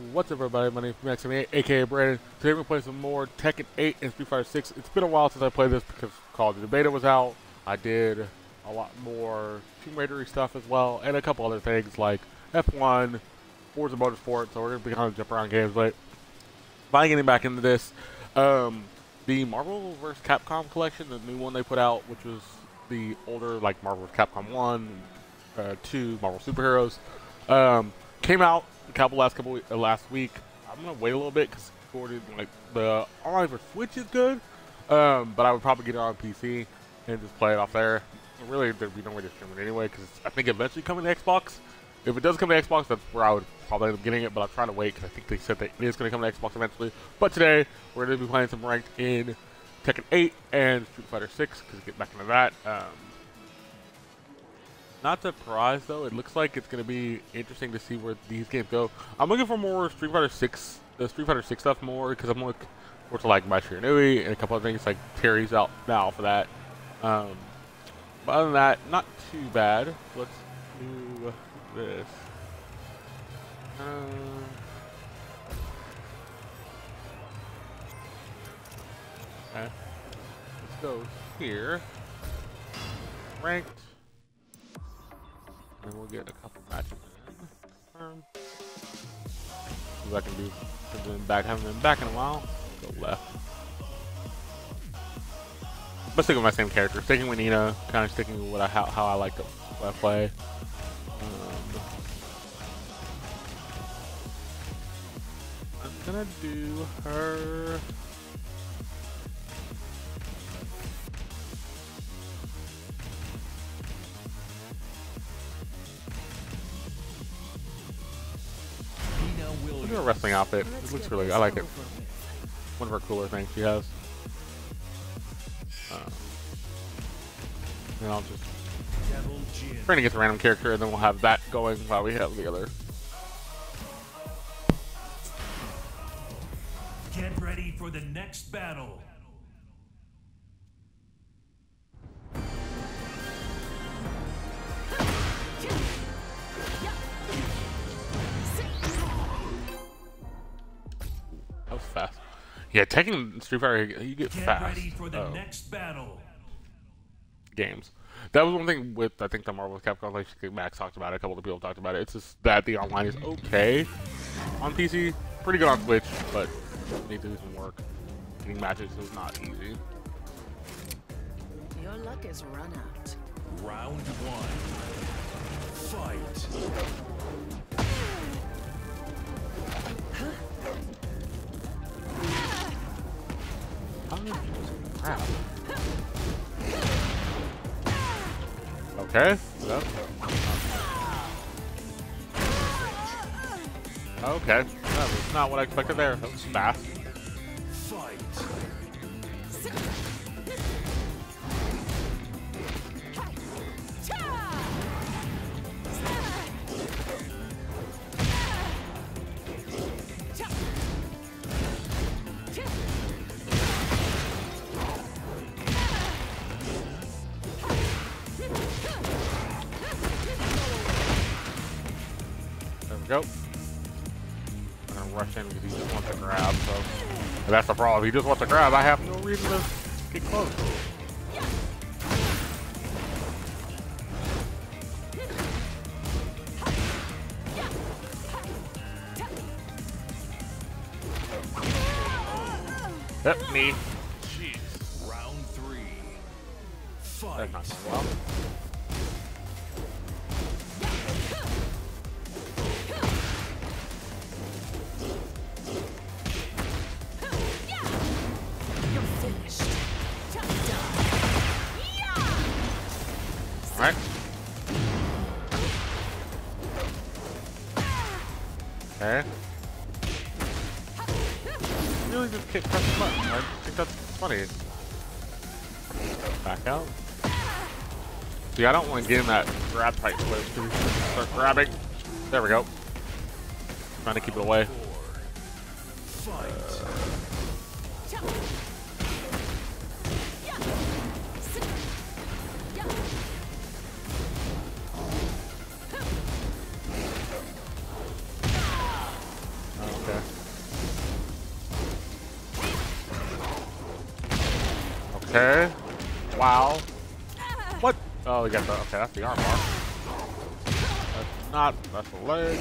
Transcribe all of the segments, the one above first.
What's up, everybody? My name is Max, aka Brandon. Today we're playing some more Tekken 8 and Street Fighter 6. It's been a while since I played this because Call of Duty Beta was out. I did a lot more Tomb Raider stuff as well, and a couple other things like F1, Forza Motorsport. So we're gonna be kind of jump around games, but finally getting back into this. Um, the Marvel vs. Capcom collection, the new one they put out, which was the older like Marvel vs. Capcom 1, uh, 2, Marvel Superheroes, um, came out couple last couple uh, last week. I'm gonna wait a little bit because like the online for Switch is good, um, but I would probably get it on PC and just play it off there. Really, there'd be no way to stream it anyway because I think eventually coming to Xbox. If it does come to Xbox, that's where I would probably end up getting it, but I'm trying to wait because I think they said that it is going to come to Xbox eventually. But today, we're going to be playing some ranked in Tekken 8 and Street Fighter 6 because get back into that. Um, not surprised though. It looks like it's going to be interesting to see where these games go. I'm looking for more Street Fighter 6, the Street Fighter 6 stuff more because I'm looking to like Mai Shiranui and a couple of things like Terry's out now for that. Um, but other than that, not too bad. Let's do this. Um, okay. Let's go here. Ranked. And we'll get a couple matches in. What I can do. Been back, haven't been back in a while. Go left. But sticking with my same character, sticking with Nina, kind of sticking with what I, how, how I like to play. Um, I'm gonna do her. Wrestling outfit. It looks really. I like it. One of her cooler things she has. Um, and I'll just trying to get the random character, and then we'll have that going while we have the other. Yeah, taking Street Fighter, you get, Get fast. ready for the oh, next battle. games. That was one thing with I think the Marvel Capcom, like Max talked about it, a couple of people talked about it. It's just that the online is okay on PC, pretty good on Switch, but need to do some work. Getting matches is not easy. Your luck is run out. Round one. Fight. How crap? Okay. Okay. That was not what I expected there. That was fast. Fight. That's the problem. He just wants to grab. I have no reason to get close. See, I don't want to get in that grab tight so we Start grabbing. There we go. Trying to keep it away. That's the arm bar. That's not. That's the leg.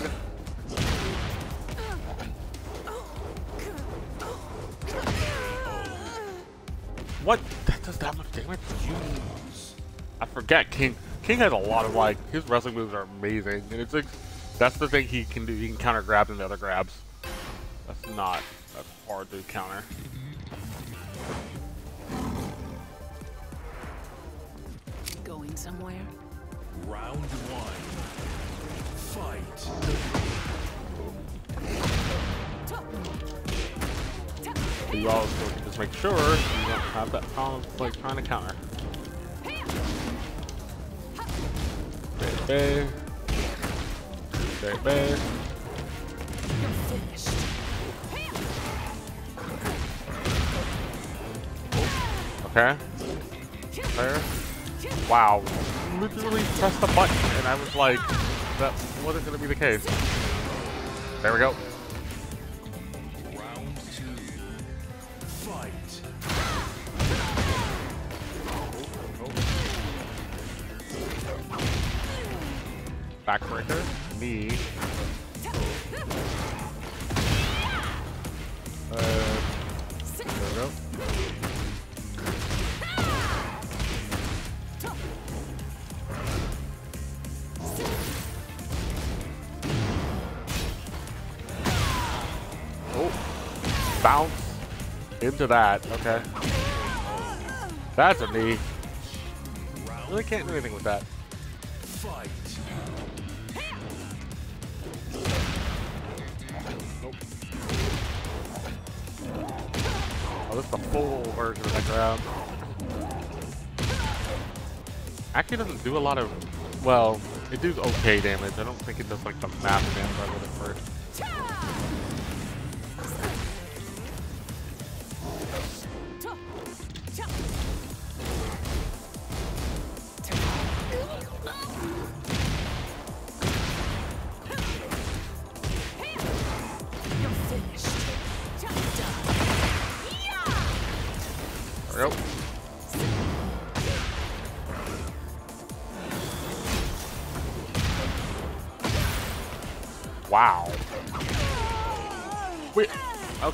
What? That does that much damage? Use. I forget King. King has a lot of like his wrestling moves are amazing, and it's like that's the thing he can do. He can counter grabs and the other grabs. That's not. That's hard to counter. Going somewhere? Round one. Fight. You also just make sure you don't have that problem of like trying to counter. Baby. Baby. You're finished. Okay. There. Wow. Literally pressed the button and I was like, that wasn't gonna be the case. There we go. Backbreaker. Knee. Into that. Okay. That's a knee. Really can't do anything with that. Fight. Oh, this is the full version of that grab. Actually doesn't do a lot of, well, it does okay damage. I don't think it does like the massive damage I at first.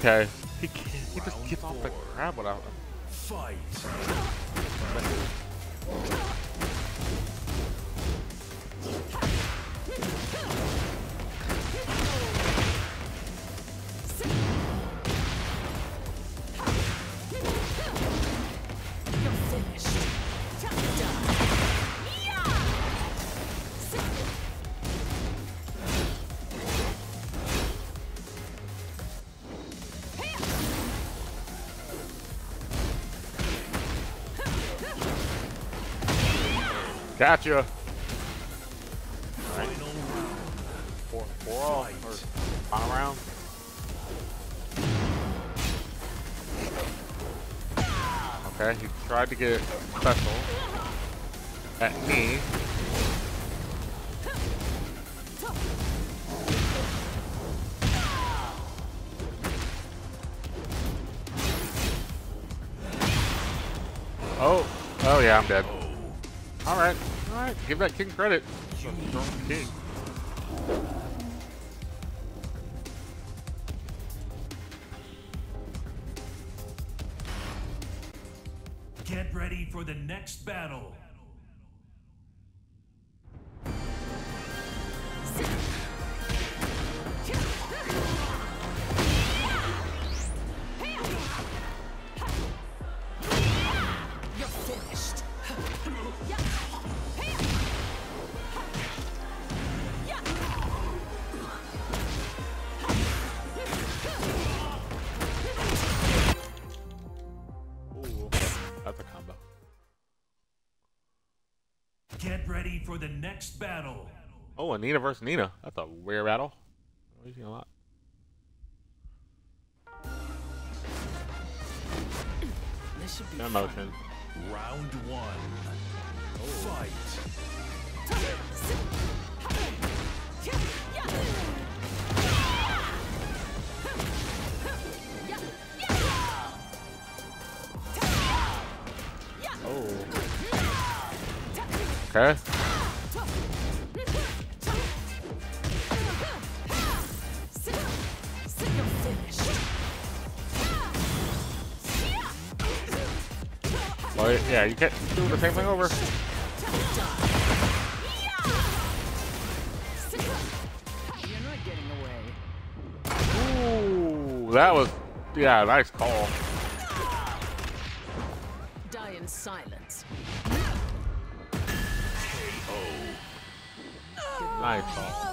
Okay. Gotcha. Final round. Four, four all. Or final round. Okay, he tried to get give that king credit. King. Get ready for the next battle. Oh, Anita versus Nina. That's a rare battle. We've seen a lot. This should be no motion. Round one. Oh. Fight. Okay. Well, yeah, you can't do the same thing over. You're not getting. Ooh, that was, yeah, nice call. Die in silence. Nice call.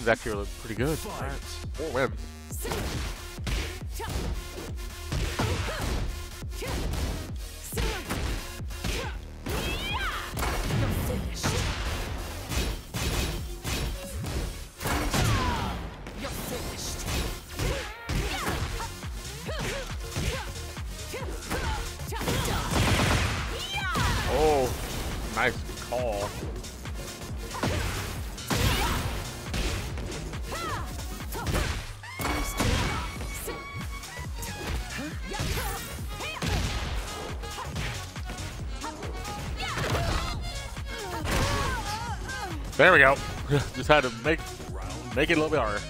Three. This thing's actually look pretty good. All right. Four wins. There we go. Just had to make make it a little bit harder.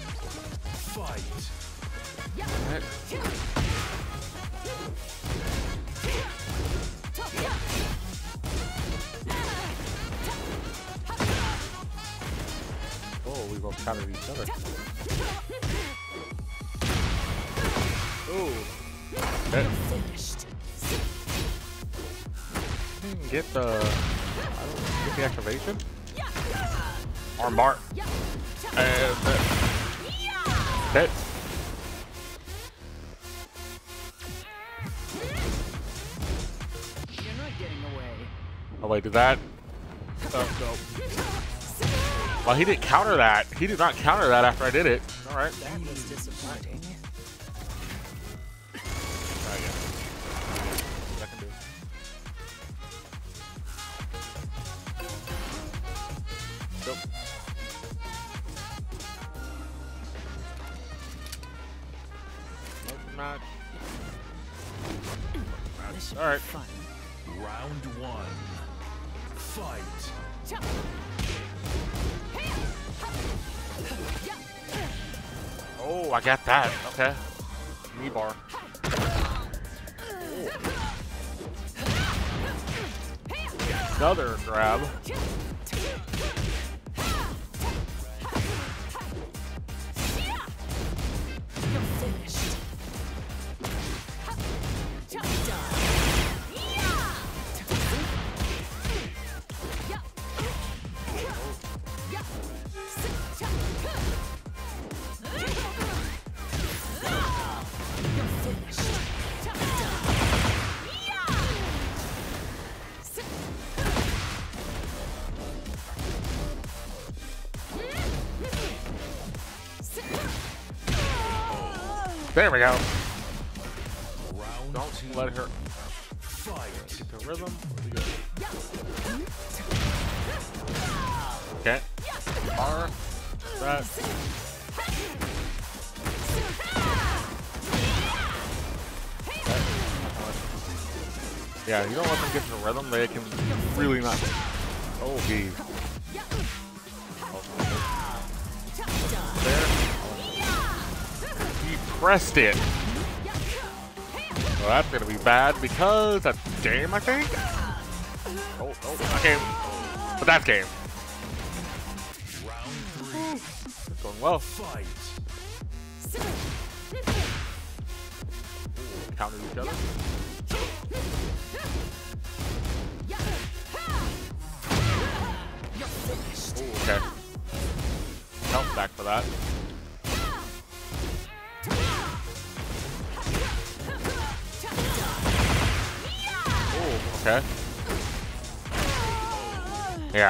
Oh no. Well, he didn't counter that. He did not counter that after I did it. All right. That was disappointing. I got that. Okay. Knee bar. Another grab. There we go. Round Don't two. let her Fight. get the rhythm. Okay. Bar. That. Yeah, you don't let them get in the rhythm, they can really not. Pressed it. Well, that's gonna be bad because that's game, I think. Oh, oh, not game. But that's game. Round. It's going well.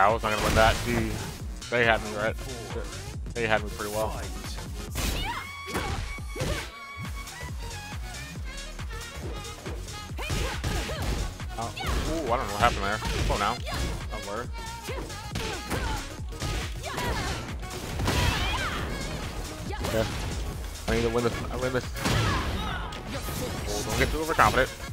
Yeah, I was not gonna win that. Gee, they had me right. They had me pretty well. Oh, ooh, I don't know what happened there. Oh, now. Don't worry. Okay. I need to win this. I win this. Oh, don't get too overconfident.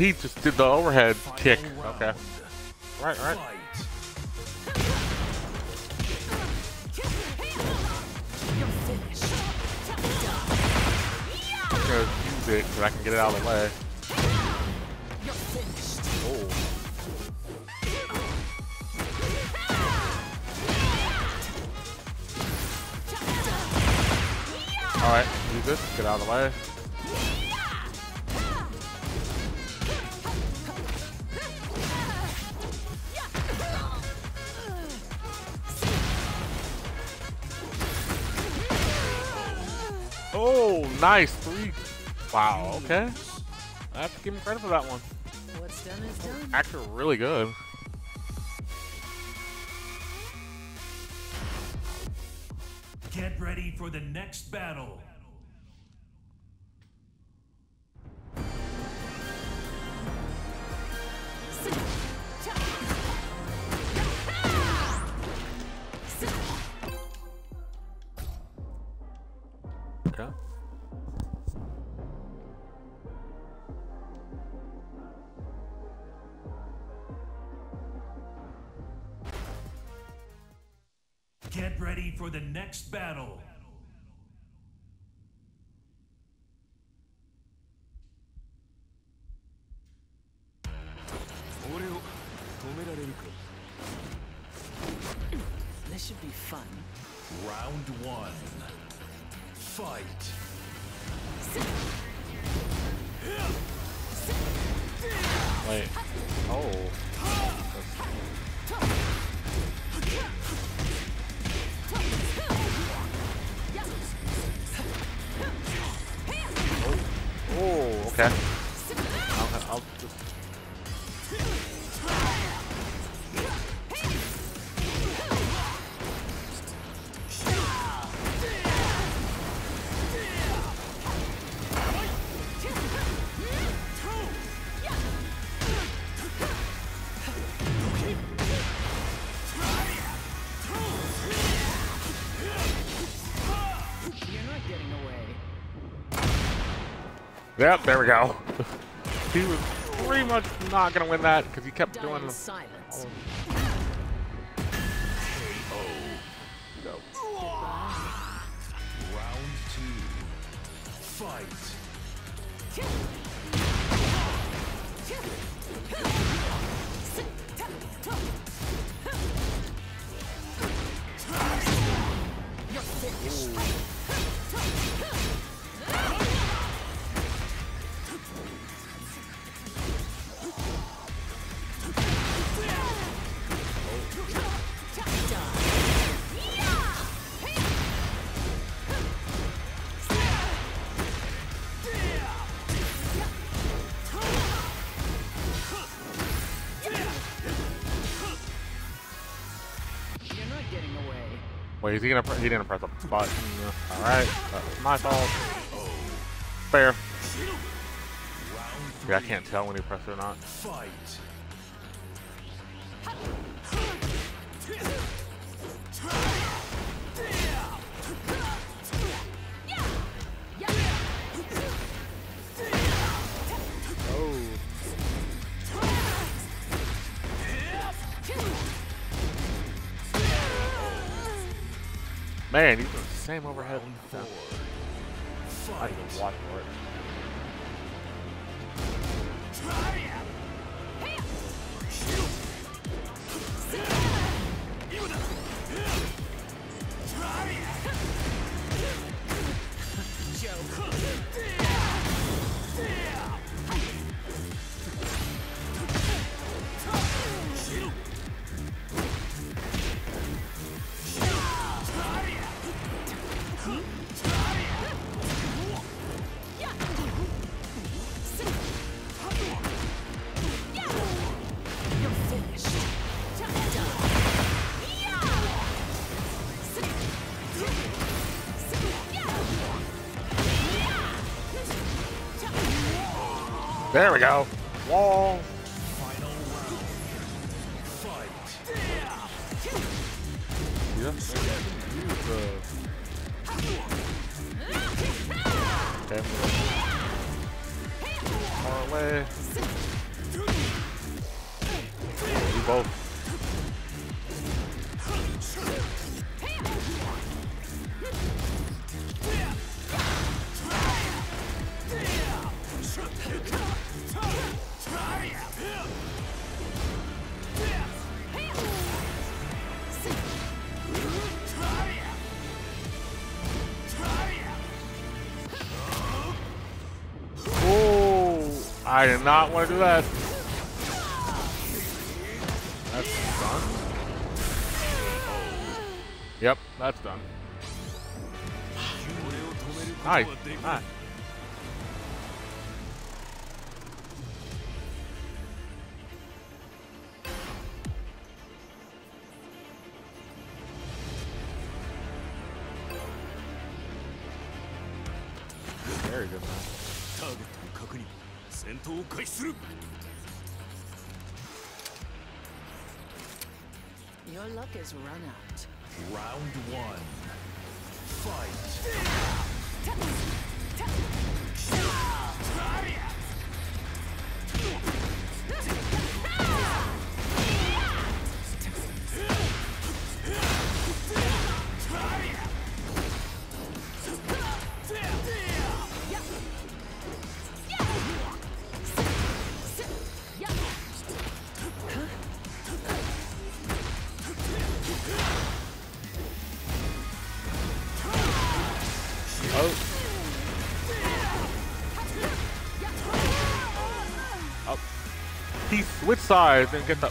He just did the overhead kick. Okay. Right, right. I'm gonna use it so I can get it out of the way. Oh. Alright, use this, get out of the way. Oh, nice. Three. Wow, okay. I have to give him credit for that one. What's done is done. Actually, really good. Get ready for the next battle. Yep, there we go. he was pretty much not gonna win that because he kept Die doing. in silence. Wait, is he gonna? He didn't press a button. Mm-hmm. All right, that was my fault. Fair. Yeah, I can't tell when he pressed it or not. Fight. There we go. Wall. not want to do that. Let's run Side and get that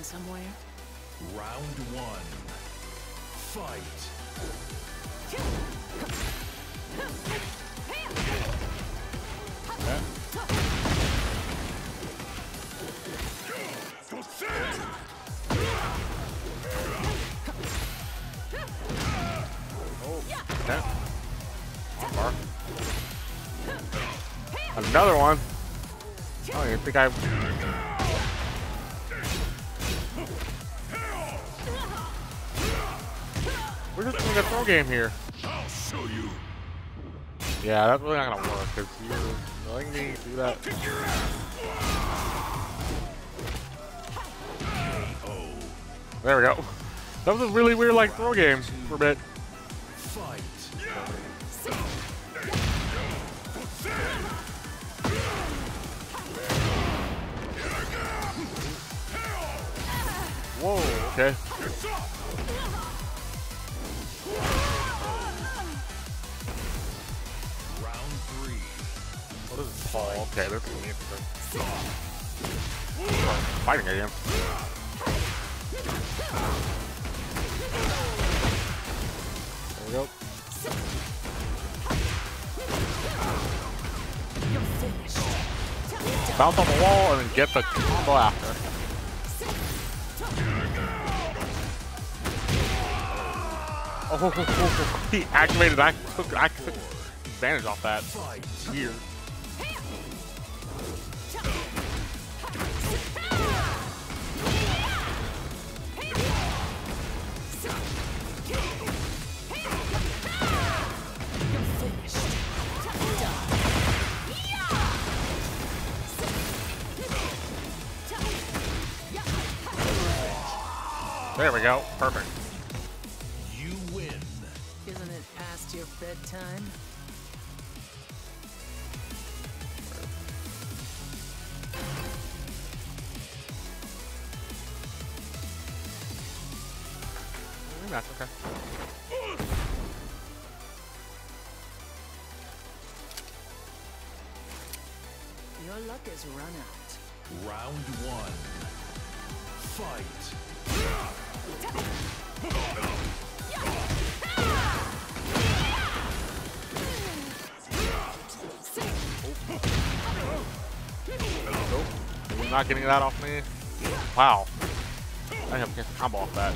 going somewhere. Round one. Fight! Yeah. Okay. Another one. Oh, you think I with the throw game here. I'll show you. Yeah, that's really not gonna work because you letting me do that. There we go. That was a really weird like throw game for a bit. Whoa, okay. Fighting again. There we go. Bounce on the wall and then get the combo after. Oh, he activated. I took, I took advantage off that. Weird. Luck has run out. Round one. Fight. Nope. You're not getting that off me. Wow. I have to combo off that.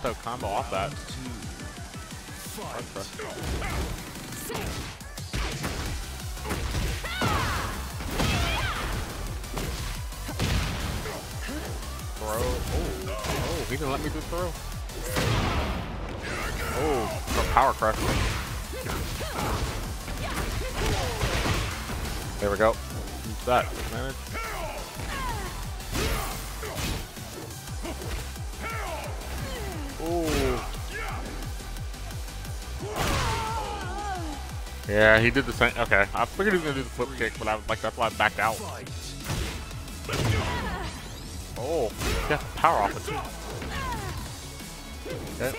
Got the combo off that. Throw. Oh, oh, he didn't let me do throw. Oh, for power crush. There we go. That. Yeah, he did the same. Okay, I figured he was gonna do the flip kick, but I was like, that's why I backed out. Oh, yeah, power off it. Okay.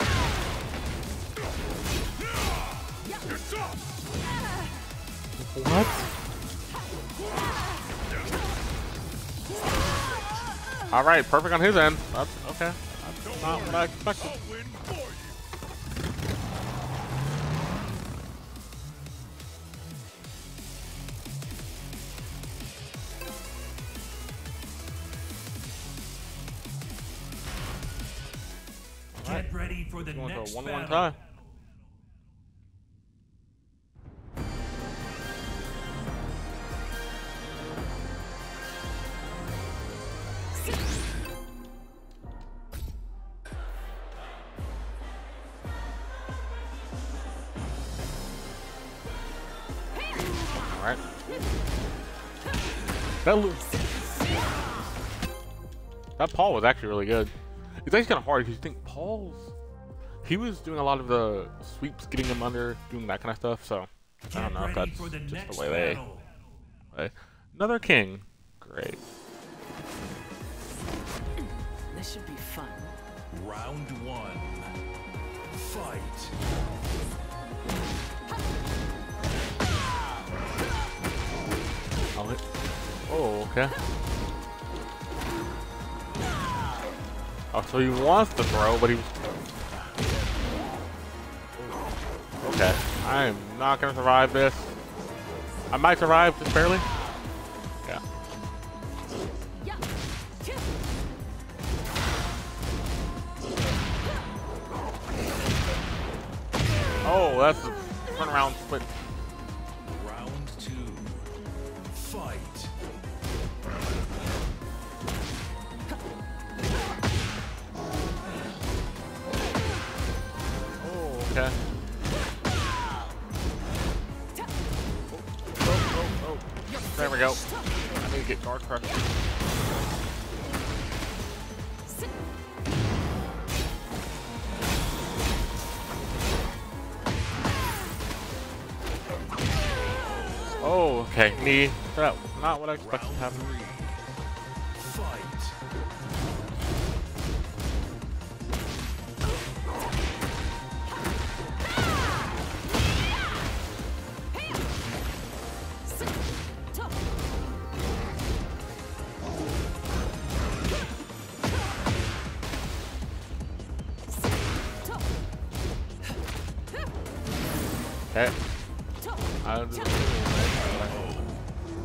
What? All right, perfect on his end. That's okay. That's not what I expected. Next one-one battle. tie. All right. That that Paul was actually really good. It's actually kind of hard because you think Paul's he was doing a lot of the sweeps, getting him under, doing that kind of stuff. So I don't know if that's the just next the way they battle. play. Another king, great. This should be fun. Round one. Fight. Oh, I'll hit. Oh, okay. Oh, so he wants to throw, but he was. Okay, I am not gonna survive this. I might survive just barely. Yeah. Oh, that's a turnaround split. Round two. Fight. Oh, okay. Go. I need to get guard pressure. Oh, okay. Knee. That not what I expected to happen.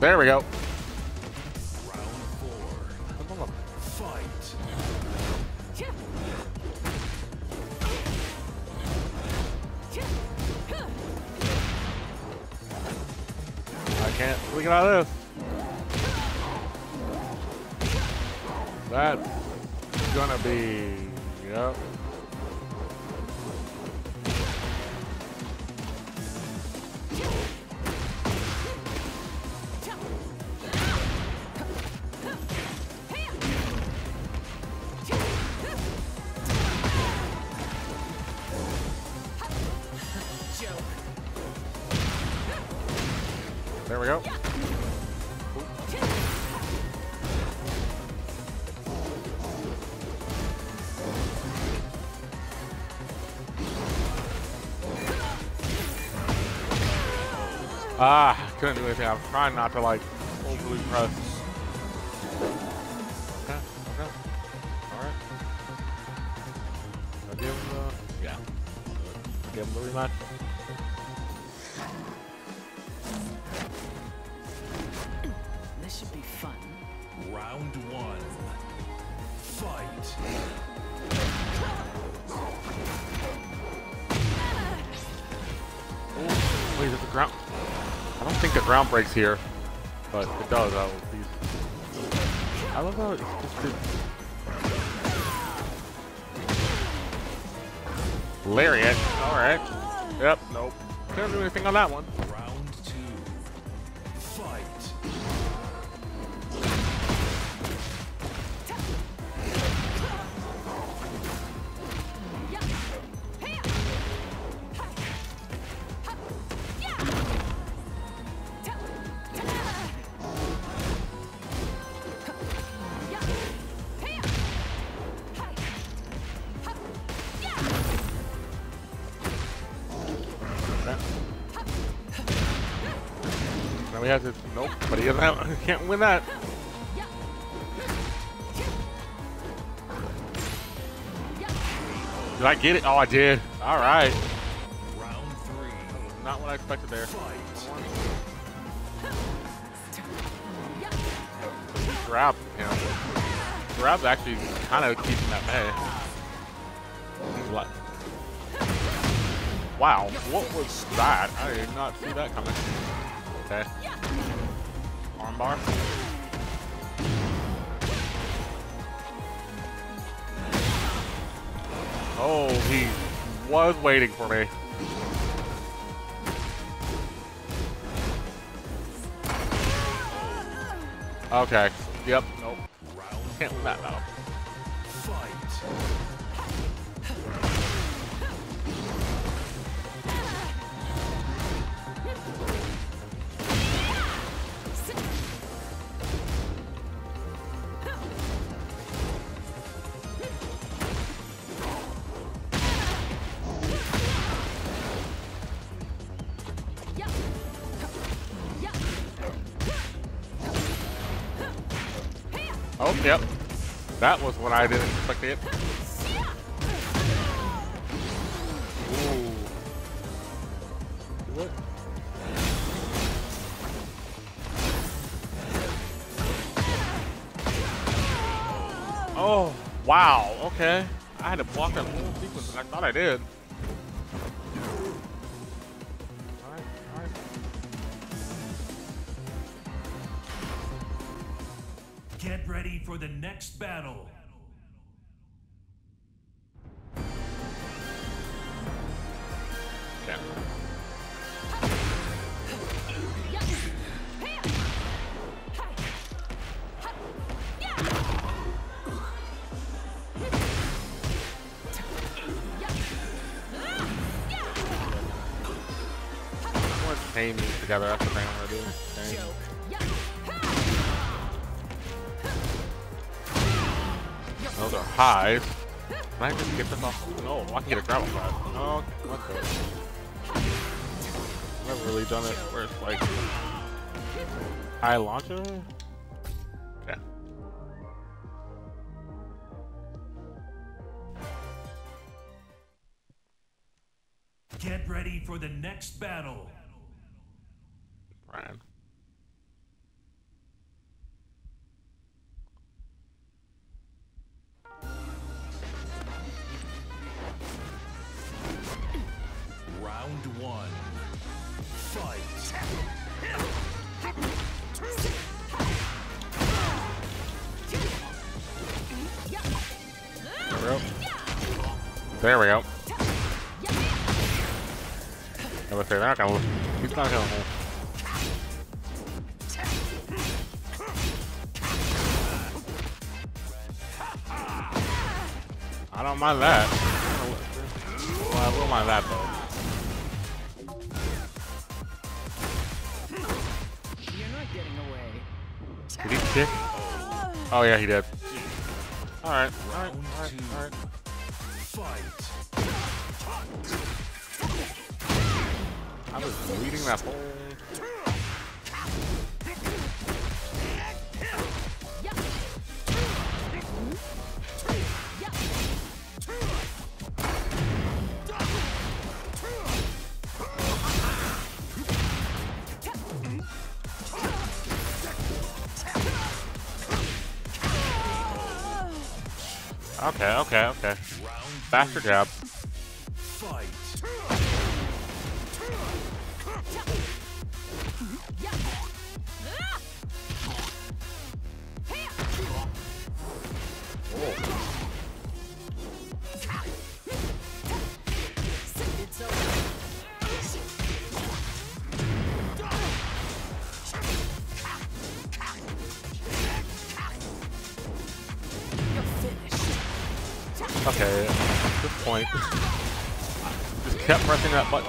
There we go. Couldn't do anything. I was trying not to like breaks here, but it does. I. I love how it's just. Did... Lariat. All right. Yep. Nope. Can't do anything on that one. Can't win that. Did I get it? Oh, I did. All right. Round three. Not what I expected there. Grab him. Grab's actually kind of keeping that May. What? Wow, what was that? I did not see that coming. Okay. Armbar. Oh, he was waiting for me. Okay. Yep. Nope. Can't win that battle. Yep. That was what I didn't expect to hit. Ooh. Oh, wow. Okay. I had to block that whole sequence, and I thought I did. Together. That's the thing I'm gonna do. Chain. Those are highs. Can I just get this off? No, I can get a gravel shot. Oh, okay. I've never really done it where it's like high launcher. Okay. Get ready for the next battle. There we go. I was say they're not gonna. He's not gonna. I don't mind that. Well, I will mind that though. You're not getting away. Did he kick? Oh yeah, he did. All leading that whole. Okay, okay, okay. Faster jab.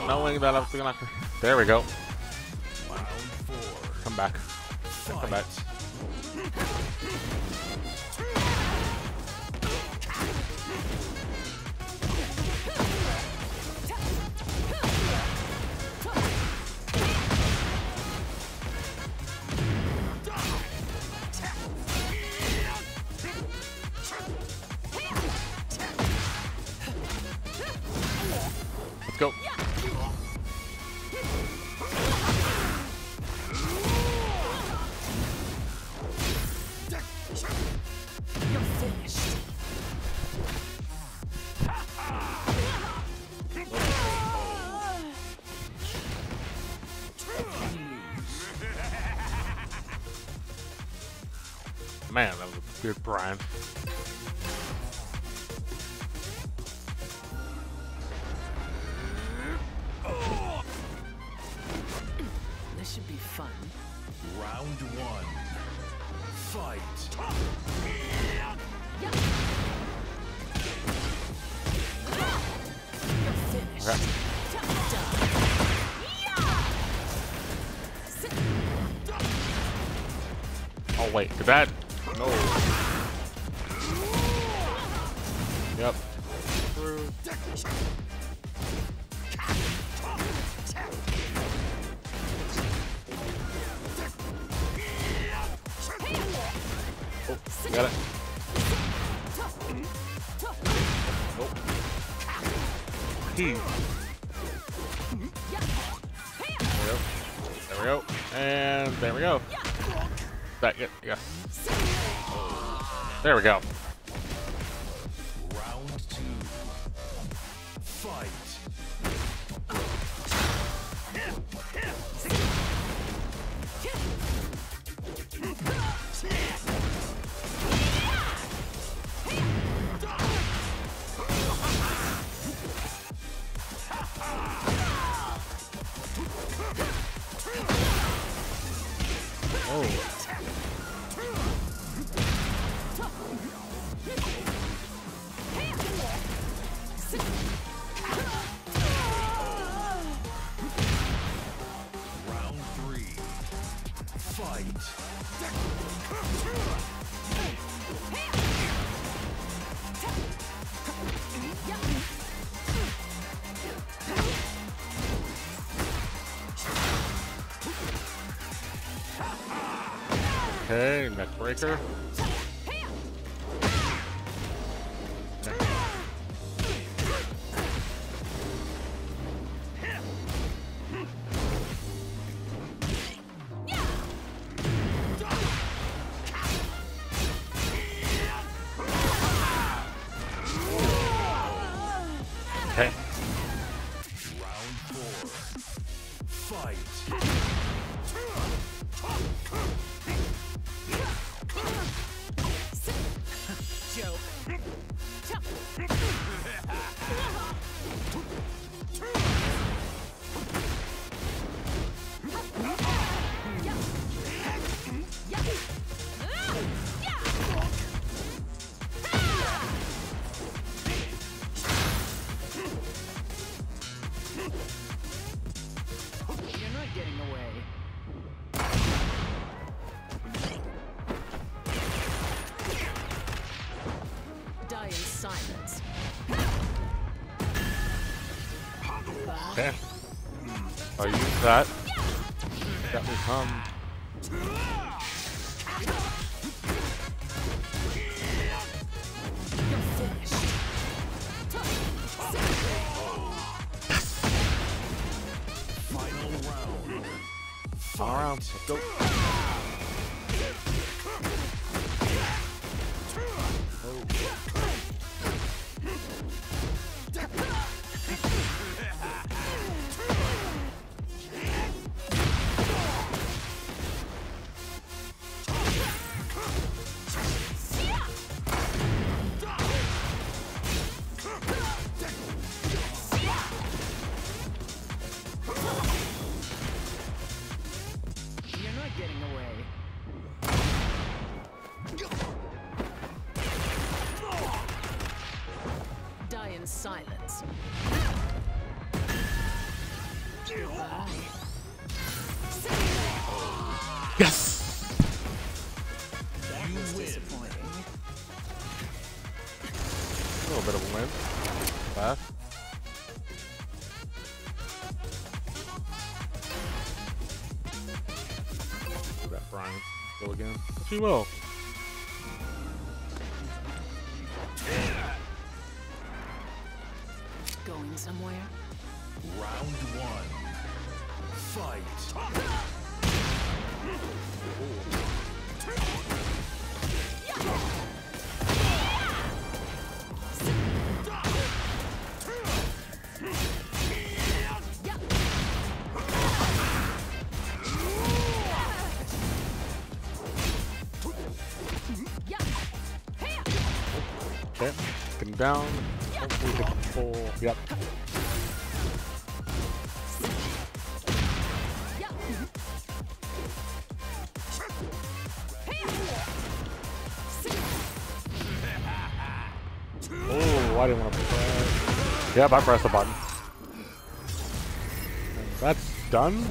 Knowing that I was gonna. There we go. Come back. Come back. Brian. This should be fun. Round one. Fight. You're finished. Okay. Oh wait, did that? There we go. Breaker. that. That will come. pretty well. down. Hopefully we can. Yep. Oh, I didn't want to press. Yep, I pressed the button. That's done?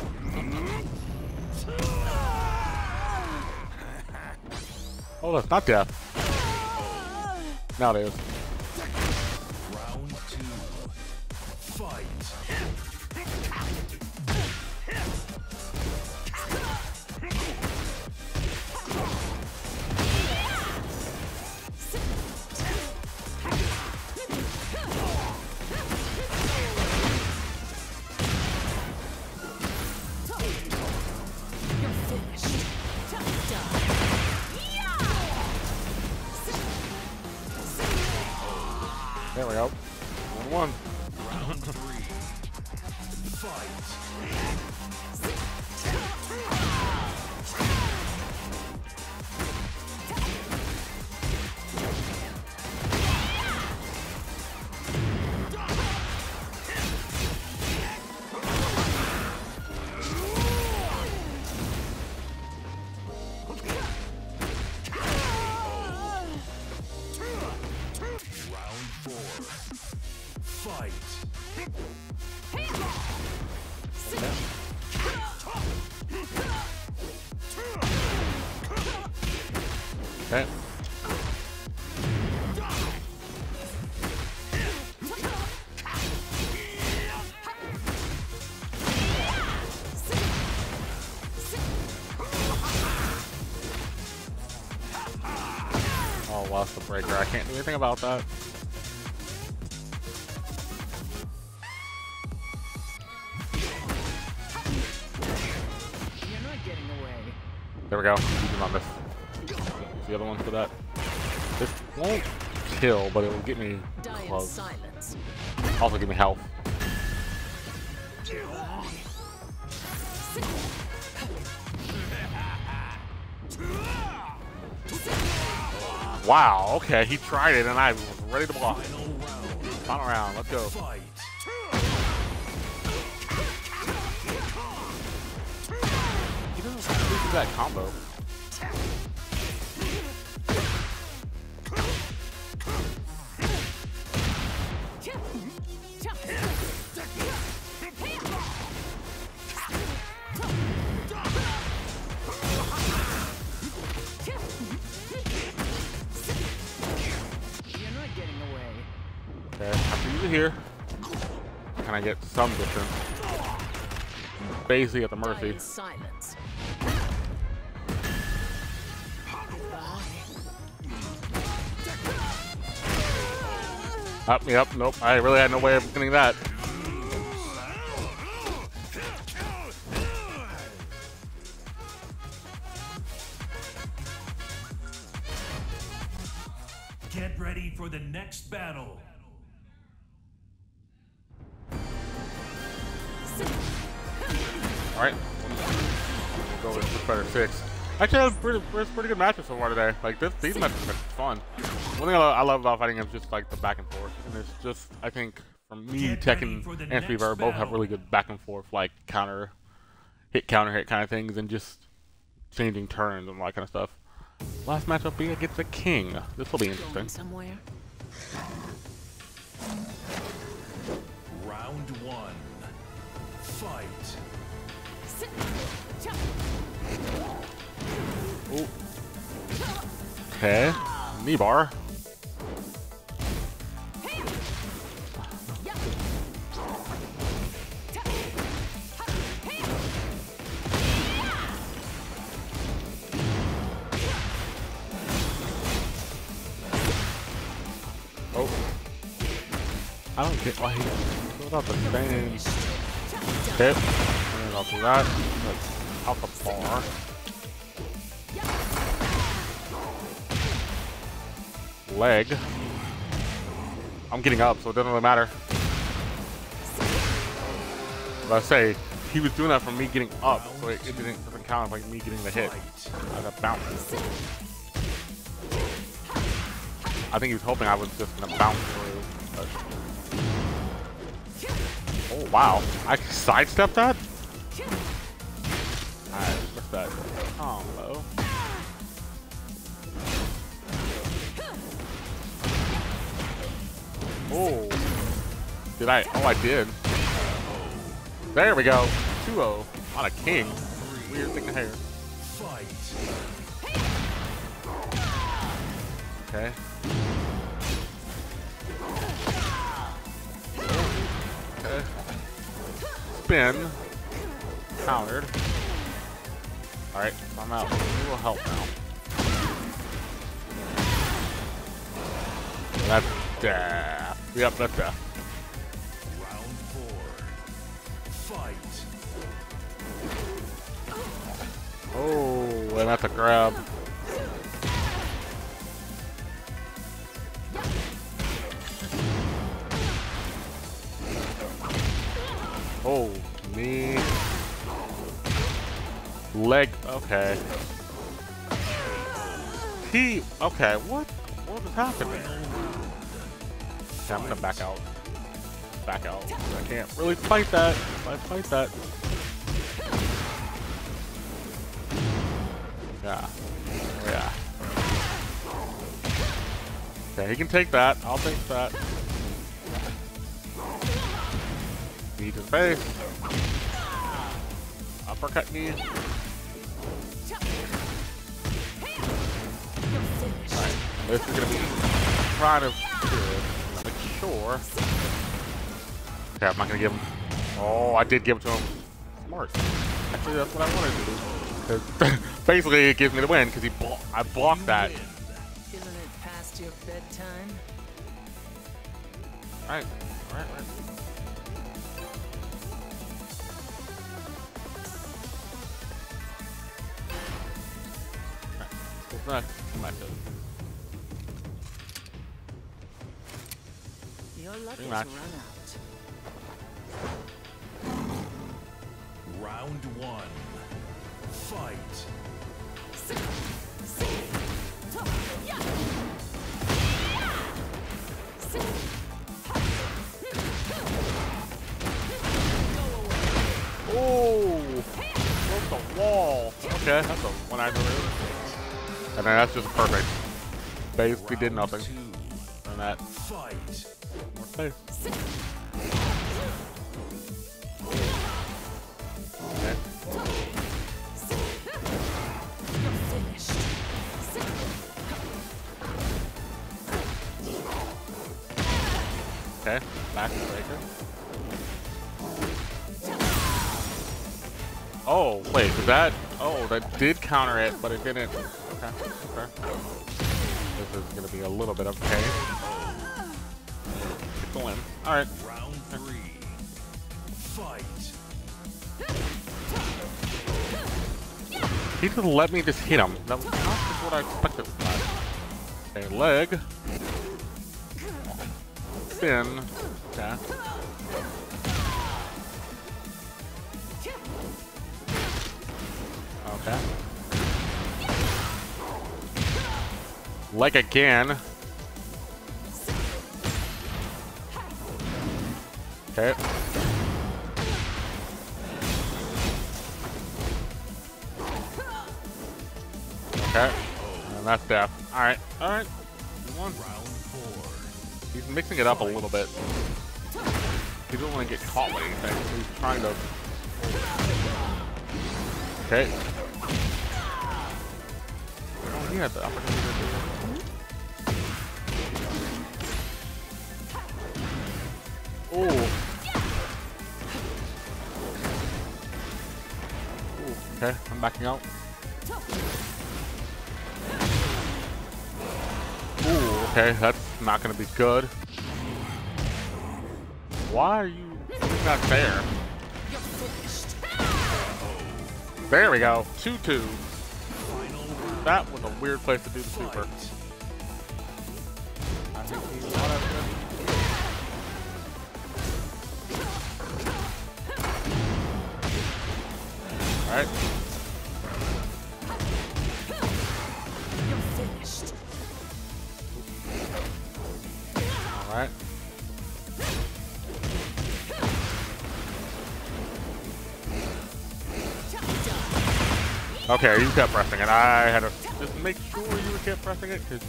Oh, that's not death. Now it is. Okay. Oh, that's the breaker. I can't do anything about that. You're not getting away. There we go. The other one for that. This won't kill, but it will get me close. Also give me health. Wow, okay, he tried it and I was ready to block. Final round. Let's go. He doesn't do that combo. Some distance? Basically at the mercy. silence. Up, yep, nope. I really had no way of getting that. That was pretty, pretty, pretty good matches so far today. Like, this, these matches have been fun. One thing I love, I love about fighting is just, like, the back and forth. And it's just, I think, for me, Get Tekken and Street next both have really good back and forth, like, counter, hit, counter hit kind of things, and just changing turns and all that kind of stuff. Last matchup being against the King. This will be interesting. Somewhere? Round one. Fight. Okay. Knee bar. Oh. I don't get why he goes out the same. Okay. And I'll do that. Like, out the bar. Leg. I'm getting up, so it doesn't really matter. But I say, he was doing that from me getting up, so it, it didn't, doesn't count like me getting the hit. I got bounced. I think he was hoping I was just gonna bounce through. Oh wow! I sidestepped that. I missed that combo. Oh, did I? Oh, I did. There we go. 2-0 on a king. Weird thing to hear. Okay. Okay. Spin. Countered. Alright, I'm out. We will help now. That's death. Yep, that's death. Round four. Fight. Oh, and that's a grab. Oh, me. Leg. Okay. He. Okay. What? What was happening? Okay, I'm gonna back out. Back out. I can't really fight that. I fight that. Yeah. Oh, yeah. Okay, he can take that. I'll take that. Knee to the face. Uppercut knee. You're This is gonna be trying to sure. Okay, I'm not gonna give him. Oh, I did give it to him. Smart. Actually, that's what I wanted to do. 'Cause basically, it gives me the win because he blo I blocked that. Isn't it past your bedtime? Right, right, right. What's next? Matchup. Your luck has Rematch. run out. Round one. Fight. Oh! Broke the wall. Okay, that's a one I move. And then that's just perfect. Basically did nothing. two. And that Fight. Okay. Okay, back Oh, wait, did that? Oh, that did counter it, but it didn't. Okay, okay. This is gonna be a little bit of pain. The win. Alright. Round three. Fight. He just let me just hit him. That was not just what I expected from that. Okay, leg. Spin. Okay. Okay. Leg again. Okay. Okay. And that's death. Alright, alright. He's mixing it up a little bit. He doesn't want to get caught with anything. He's trying to. Okay. Oh, he had the opportunity to do it. Oh. Okay, I'm backing out. Ooh, okay, that's not gonna be good. Why are you not there? There we go. 2-2. That was a weird place to do the super. Alright. Alright. Okay, you kept pressing it. I had to just make sure you kept pressing it because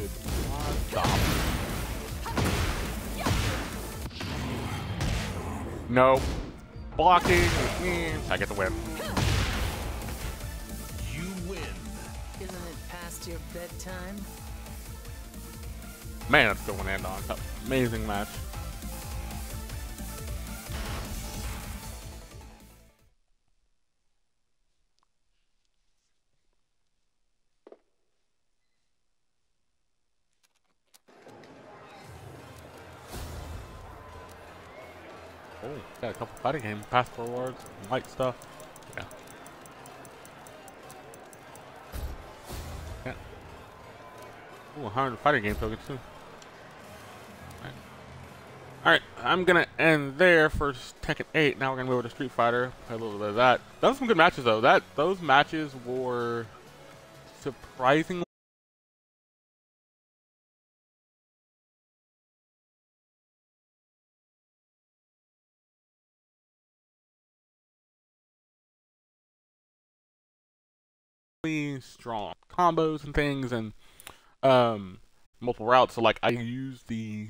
you did not stop. No. Blocking I get the win. Bedtime? Man, that's going to end on. Amazing match. Oh, got a couple fighting game pass rewards, light stuff. Yeah. Ooh, 100 fighting game tokens too. Alright. Alright, I'm gonna end there for Tekken 8. Now we're gonna move over to Street Fighter. Play a little bit of that. Those were some good matches though. That those matches were surprisingly strong combos and things and um multiple routes so like i use the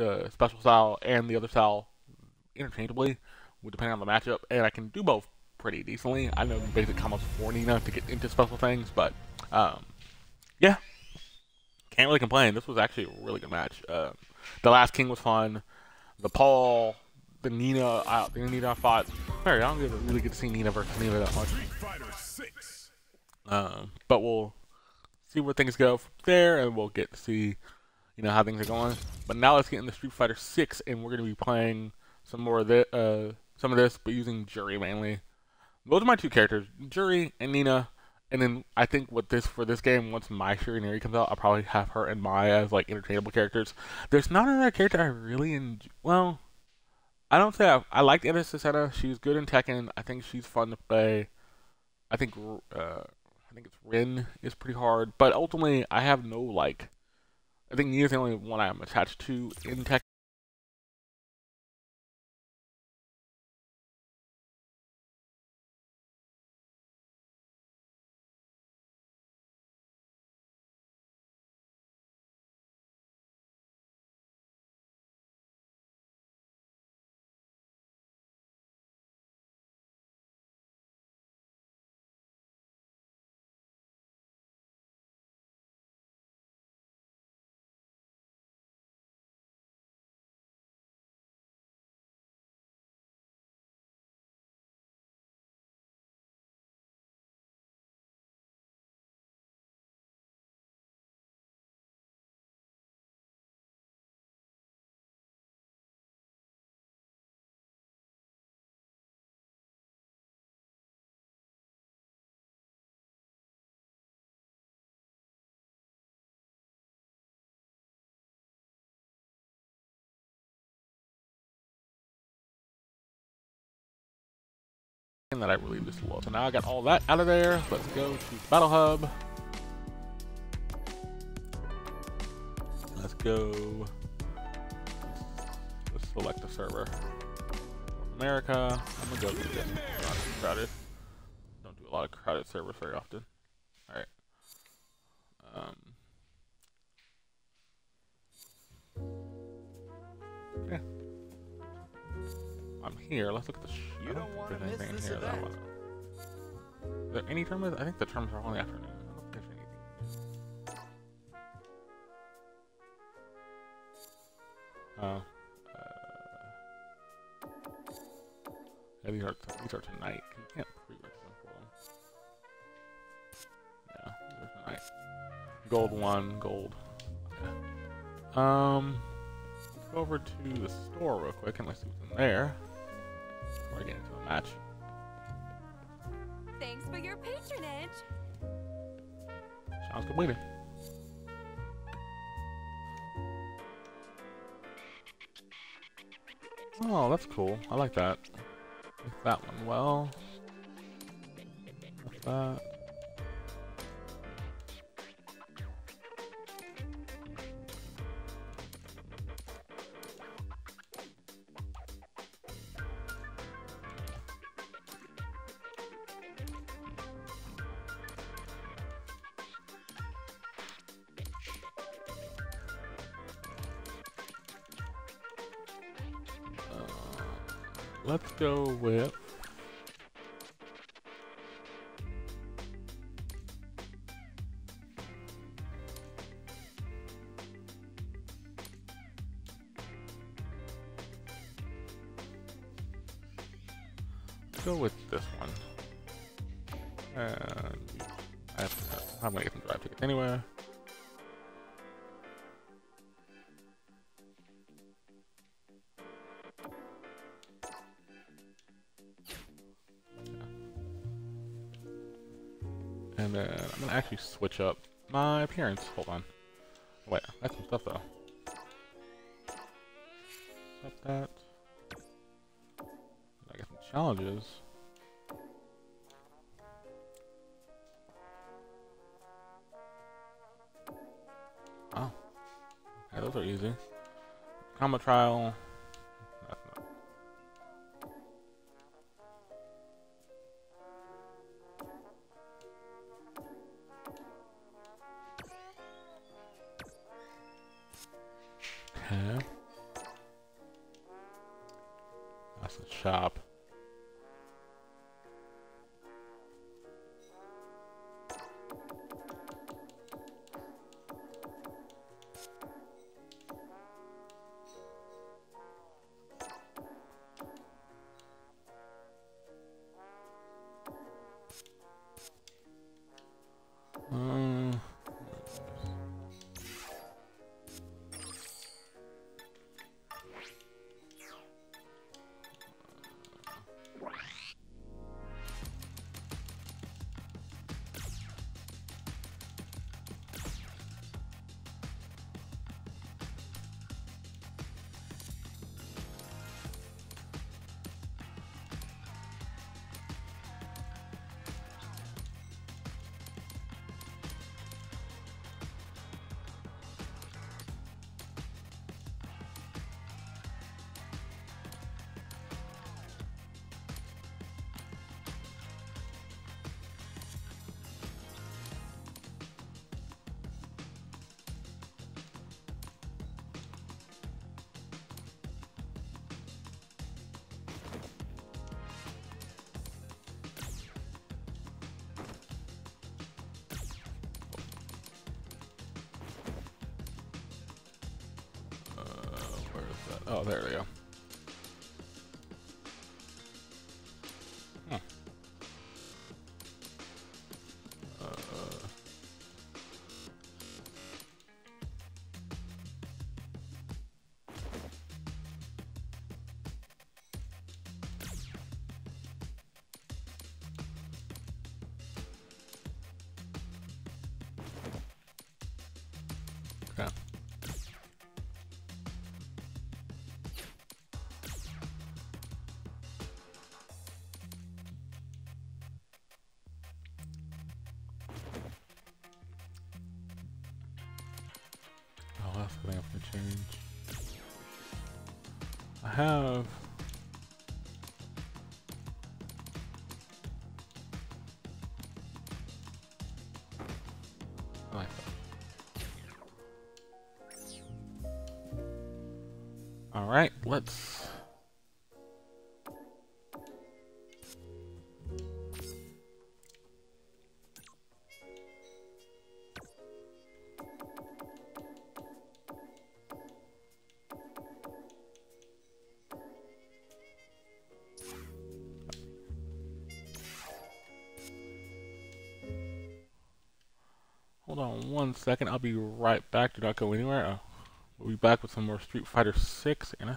uh, special style and the other style interchangeably depending on the matchup and i can do both pretty decently i know the basic combos for nina to get into special things but um yeah can't really complain. This was actually a really good match. Uh, the last king was fun. The Paul, the Nina, uh, the Nina fought. Sorry, I don't really get to see Nina versus Nina that much. Street Fighter 6. Um, but we'll see where things go from there, and we'll get to see, you know, how things are going. But now let's get into Street Fighter 6, and we're gonna be playing some more of the, uh, some of this, but using Juri mainly. Those are my two characters, Juri and Nina. And then I think with this for this game, once Mai Shiranui comes out, I'll probably have her and Maya as like interchangeable characters. There's not another character I really enjoy. Well, I don't say I, I liked Saseta. She's good in Tekken. I think she's fun to play. I think uh, think it's Rin is pretty hard, but ultimately I have no like. I think Nina's the only one I'm attached to in Tekken. That I really just love. So now I got all that out of there. Let's go to Battle Hub. Let's go. Let's select a server. America. I'm gonna go this. Not crowded. Don't do a lot of crowded servers very often. All right. Um. Yeah. I'm here. Let's look at the shoot. You don't if wanna there's miss anything this here that I event. Is there any tournaments? I think the terms are only afternoon. I don't think there's anything. Oh. Uh, yeah, these are these are tonight. You can't pre-register for them. Yeah, these are tonight. Gold one, gold. Okay. Um, let's go over to the store real quick and let's see what's in there before I get into the match. Thanks for your patronage. Sounds completed. Oh, that's cool. I like that. Like that one well. Like that. Appearance. Hold on. Wait, that's some stuff though. Stop that. I got some challenges. Oh. Okay, those are easy. Combo trial. All right, let's. Hold on one second. I'll be right back. Do not go anywhere. Uh, we'll be back with some more Street Fighter 6 in a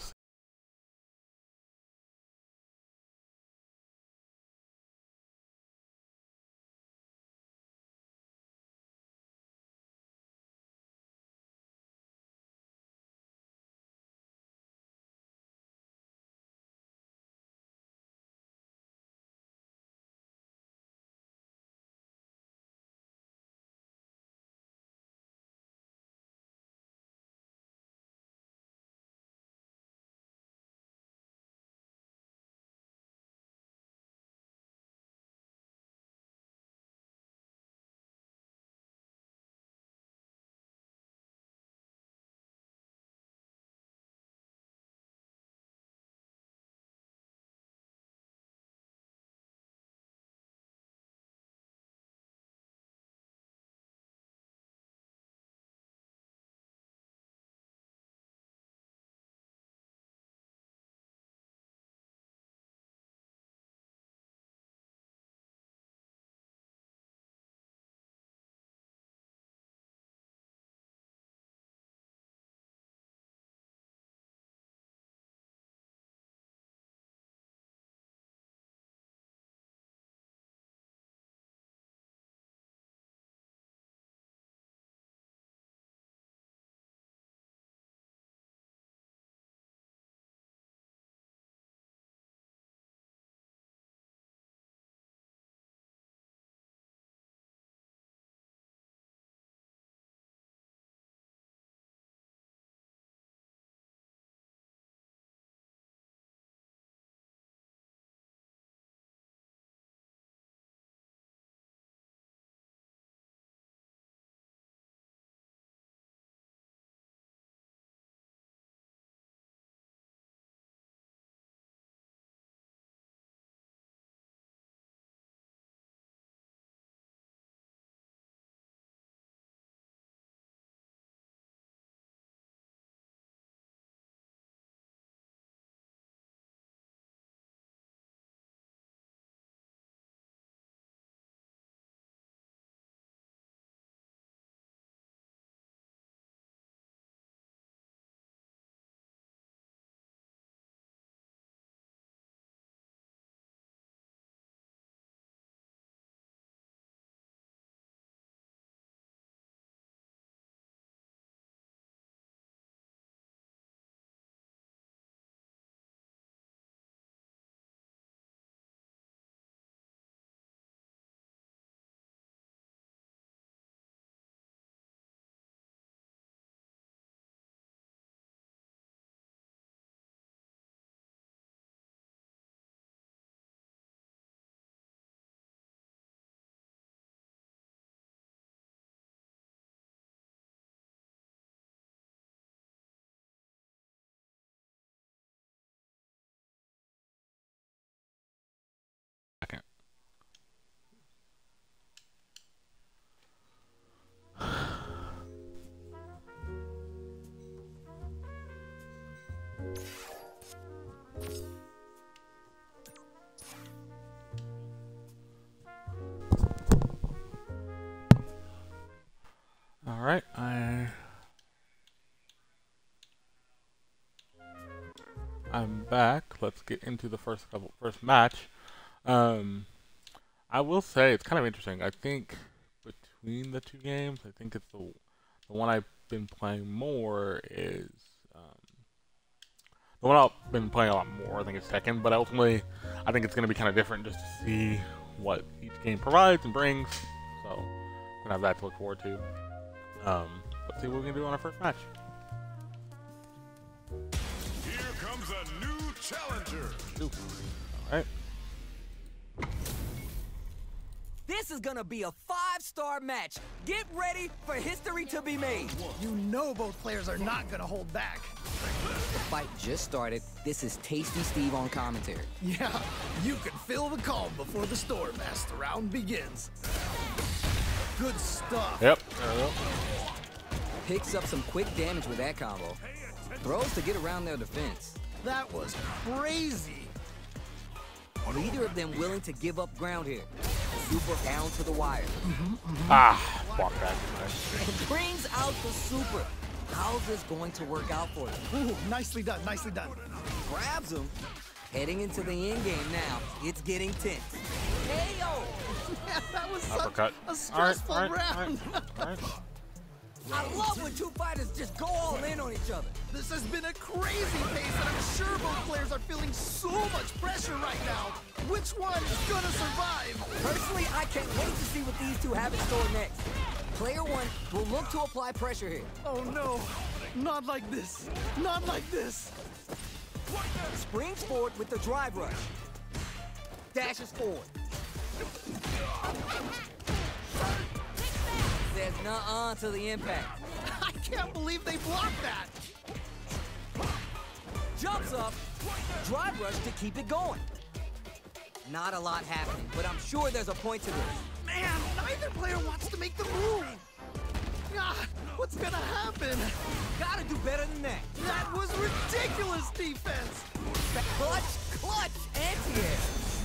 let's get into the first couple first match. Um, I will say it's kind of interesting. I think between the two games, I think it's the the one I've been playing more is um, the one I've been playing a lot more. I think it's second, but ultimately, I think it's going to be kind of different just to see what each game provides and brings. So, gonna have that to look forward to. Um, let's see what we can do on our first match. Challenger. All right. This is gonna be a five-star match. Get ready for history to be made. You know both players are not gonna hold back. The fight just started. This is Tasty Steve on commentary. Yeah, you can feel the calm before the storm as the round begins. Good stuff. Yep. Go. Picks up some quick damage with that combo. Throws to get around their defense. That was crazy. Neither of them willing to give up ground here. Super down to the wire. Ah, block back. Nice. And brings out the super. How's this going to work out for them? Ooh, nicely done, nicely done. Grabs him. Heading into the end game now. It's getting tense. KO! Yeah, that was such Uppercut. a All right, stressful all right, round. All right. All right. I love when two fighters just go all in on each other. This has been a crazy pace, and I'm sure both players are feeling so much pressure right now. Which one is gonna survive? Personally, I can't wait to see what these two have in store next. Player one will look to apply pressure here. Oh no, not like this. Not like this. Springs forward with the drive rush. Dashes forward. Says nuh-uh to the impact. I can't believe they blocked that. Jumps up. Drive rush to keep it going. Not a lot happening, but I'm sure there's a point to this. Man, neither player wants to make the move. Ah, what's gonna happen? Gotta do better than that. That was ridiculous defense. Clutch, clutch, anti-air.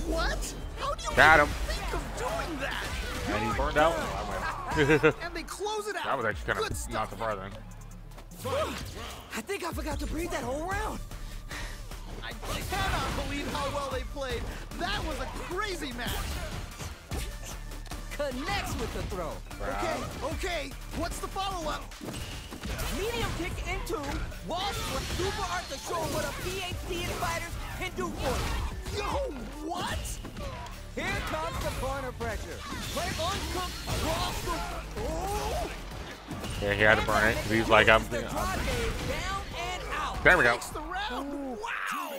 What? How do you Got him. think of doing that? And he burned out. I win. And they close it out. that was actually kind of not stuff. surprising. I think I forgot to breathe that whole round. I cannot believe how well they played. That was a crazy match. Connects with the throw. Okay, okay. What's the follow-up? Medium kick into wall split. Super art to show what a PhD in fighters can do for you. Yo, what? Here comes the corner pressure. Play uncooked raw super. Oh! Yeah, he had to burn it. He's like, I'm. The drive game down and out. There we go. The round. Wow.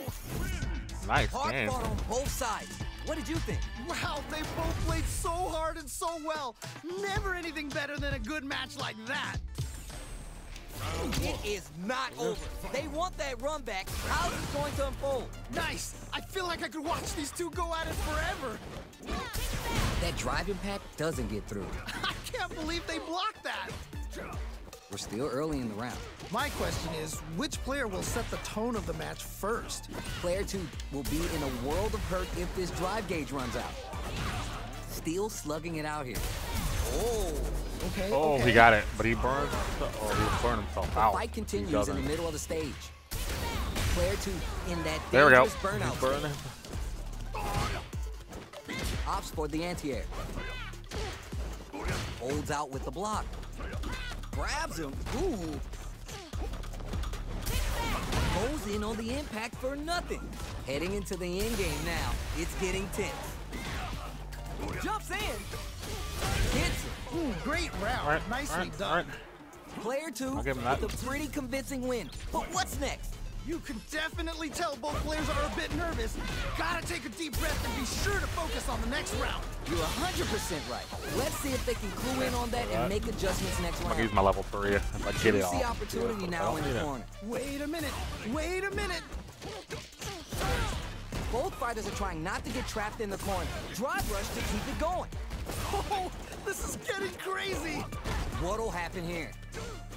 Nice Hard game. on both sides. What did you think? Wow, they both played so hard and so well. Never anything better than a good match like that. It is not over. They want that run back. How's it going to unfold? Nice. I feel like I could watch these two go at it forever. That drive impact doesn't get through. I can't believe they blocked that. We're still early in the round. My question is, which player will set the tone of the match first? Player two will be in a world of hurt if this drive gauge runs out. Still slugging it out here. Oh, Okay. Oh, okay. he got it, but he burned. Oh, he burned himself out. fight continues in the middle of the stage. Player two in that There we go. burnout stage. Opts for the anti-air. Holds out with the block. Grabs him. Ooh. Goes in on the impact for nothing. Heading into the end game now. It's getting tense. Jumps in. Hits him. Ooh, great round. All right, Nicely all right, done. all right. Player two I'll give him that. with a pretty convincing win. But what's next? You can definitely tell both players are a bit nervous. Gotta take a deep breath and be sure to focus on the next round. You're 100% right. Let's see if they can clue in on that and make adjustments next round. I'm gonna round. use my level three if I get it all. Juicy opportunity now I in the it. corner. Wait a minute. Wait a minute. Both fighters are trying not to get trapped in the corner. Drive rush to keep it going. Oh, this is getting crazy. What'll happen here?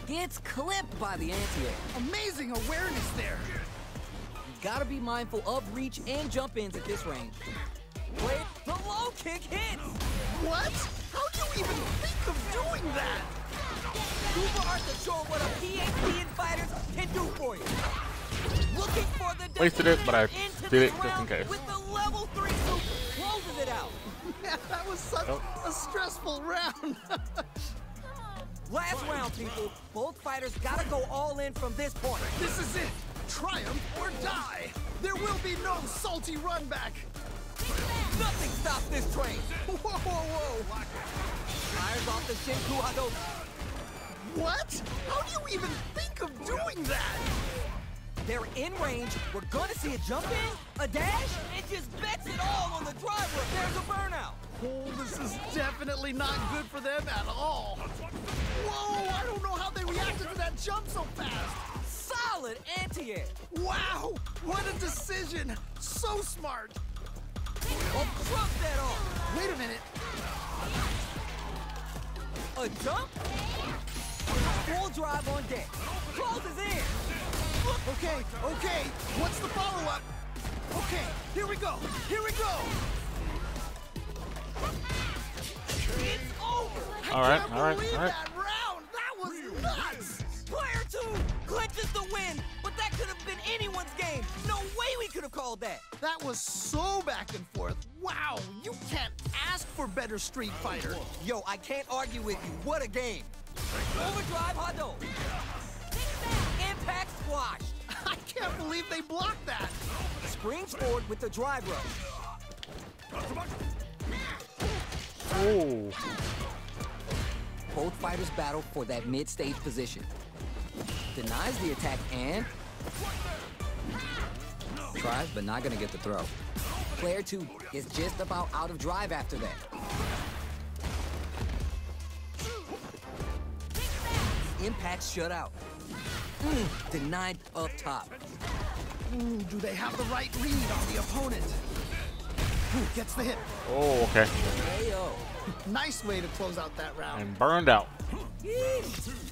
Gets clipped by the anti-air. Amazing awareness there. You gotta be mindful of reach and jump ins at this range. Wait, the low kick hits! What? How do you even think of doing that? Super art to show what a PhD in fighters can do for you. Looking Wasted it, but I did it just in case. With the level three super it out. That was such Oh. a stressful round. Last round, people. Both fighters gotta go all in from this point. this is it. Triumph or die. There will be no salty run back. Nothing stops this train. Whoa, whoa, whoa. Fires off the Shinku Hado. What? How do you even think of doing that? They're in range. We're gonna see a jump in, a dash, and just bets it all on the driver. There's a burnout. Oh, this is definitely not good for them at all. Whoa, I don't know how they reacted to that jump so fast. Solid anti-air. Wow, what a decision. So smart. Oh, truck that off. Wait a minute. A jump? Full drive on deck. Closes in. Okay, okay, what's the follow-up? Okay, here we go, here we go. It's over. I All right, can't all right, believe all right. that round. That was nuts. Player two clinches the win, but that could have been anyone's game. No way we could have called that. That was so back and forth. Wow, you can't ask for better Street Fighter. Yo, I can't argue with you. What a game. Overdrive Hado. Impact squash. I can't believe they blocked that. Springs forward with the drive rush. Oh. Both fighters battle for that mid-stage position. Denies the attack and... Tries, but not gonna get the throw. Player two is just about out of drive after that. Impact shut out. Mm, denied up top. Ooh, do they have the right read on the opponent? Ooh, gets the hit. Oh, okay. Ayo. Nice way to close out that round. And burned out.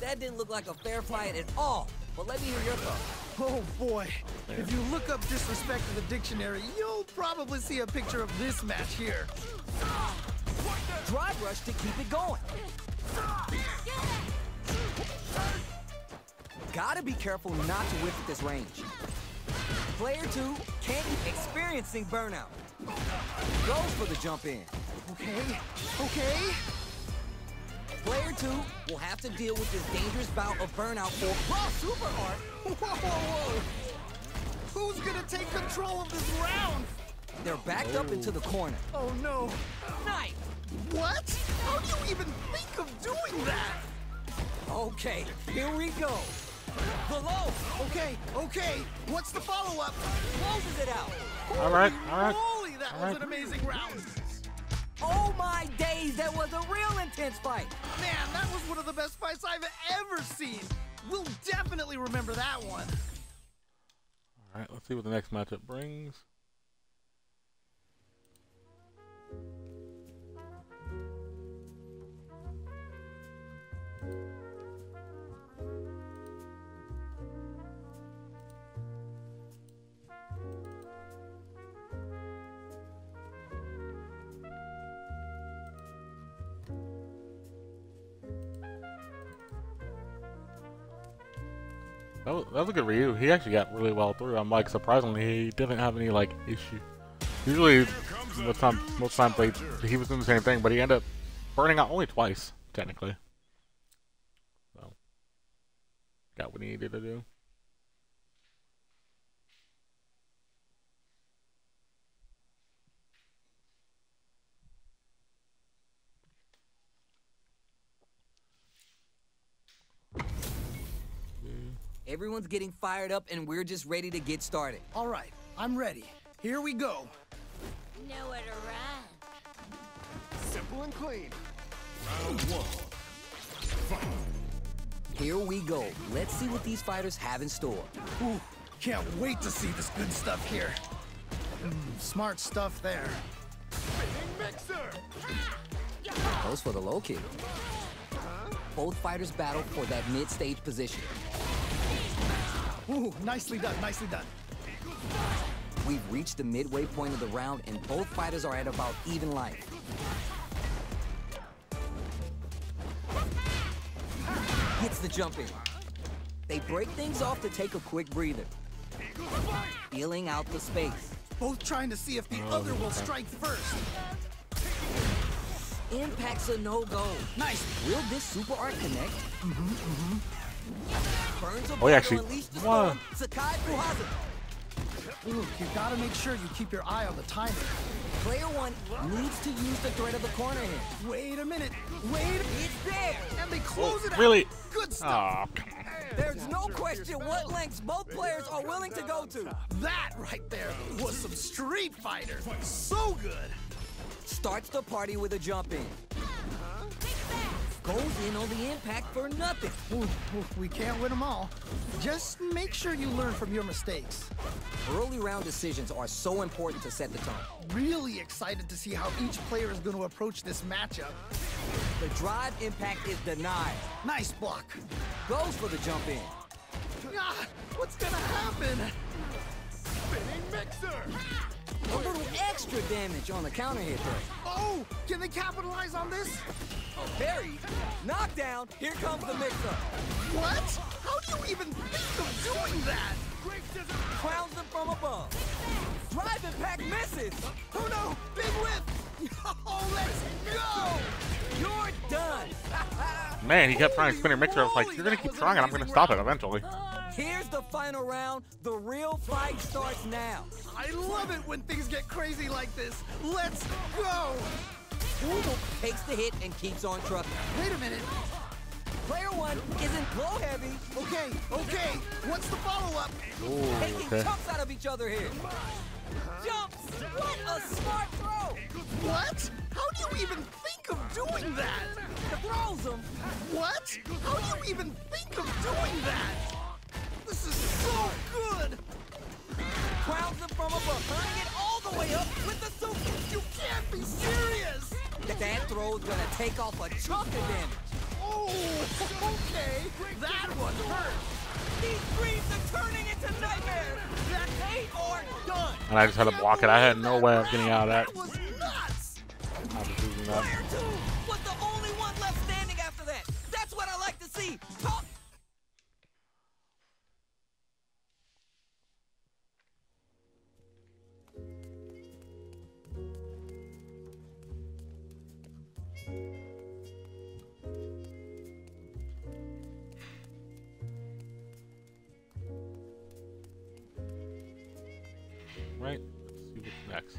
That didn't look like a fair fight at all. But let me hear your thoughts. Oh boy, if you look up disrespect in the dictionary, you'll probably see a picture of this match here. Drive rush to keep it going. Gotta be careful not to whip at this range. Player two, Kenny experiencing burnout. Goes for the jump in. Okay, okay. Player two will have to deal with this dangerous bout of burnout for Raw Super Art. Whoa, whoa, whoa. Who's gonna take control of this round? They're backed up into the corner. Oh no. Knife. What? How do you even think of doing that? Okay, here we go. The low Okay, okay. What's the follow-up? closes it out. All right, Holy all right. moly, that all was right. an amazing round. Oh my days, that was a real intense fight. Man, that was one of the best fights I've ever seen. We'll definitely remember that one. All right, let's see what the next matchup brings. That was, that was a good Ryu. He actually got really well through. I'm like surprisingly he didn't have any like issue. Usually, most time most like he was doing the same thing, but he ended up burning out only twice technically. So got what he needed to do. Everyone's getting fired up and we're just ready to get started. All right, I'm ready. Here we go. Nowhere to run. Simple and clean. Round one. Here we go. Let's see what these fighters have in store. Ooh, can't wait to see this good stuff here. Mm, smart stuff there. Goes for the low kick. Both fighters battle for that mid-stage position. Ooh, nicely done, nicely done. We've reached the midway point of the round and both fighters are at about even life. Hits the jump in. They break things off to take a quick breather. Feeling out the space. Both trying to see if the other will strike first. Impact's a no-go. Nice. Will this super art connect? Mm-hmm, mm-hmm. Burns a Oh, yeah, actually, unleash the wow. storm. Sakai you gotta make sure you keep your eye on the timing. Player one needs to use the threat of the corner hit. Wait a minute. Wait. It's there. And they close it out. Really? Good stuff. Oh, come on. There's no question what lengths both players are willing to go to. That right there was some Street Fighter. So good. Starts the party with a jump in. Goes in on the impact for nothing. Ooh, ooh, we can't win them all. Just make sure you learn from your mistakes. Early round decisions are so important to set the tone. Really excited to see how each player is going to approach this matchup. The drive impact is denied. Nice block. Goes for the jump in. Ah, what's gonna happen? Spinning mixer. A little extra damage on the counter hit there. Oh, can they capitalize on this? Parry. Knockdown. Here comes the mix-up. What? How do you even think of doing that? Crowns them from above. Drive impact misses. Oh no, big whip. Oh, let's go. You're done. Man, he kept trying to spin a mixer. I was like, you're gonna keep trying, and I'm gonna stop it eventually. Here's the final round. The real fight starts now. I love it when things get crazy like this. Let's go. Takes the hit and keeps on trucking. Wait a minute. Player one isn't blow heavy, Okay, okay. What's the follow-up? taking okay. chunks out of each other here. Jumps! What a smart throw! What? How do you even think of doing that? Throws him. What? How do you even think of doing that? This is so good. Crowns him from above, turning it all the way up with the super. You can't be serious. That, that throw's gonna take off a chunk of damage. Oh, okay. That one hurt. These dreams are turning into nightmares. That they are done. And I just had to block it. I had no way of getting out of that. That was nuts. I was losing that. Player two was the only one left standing after that. That's what I like to see. Talk. Right? Let's see what's next.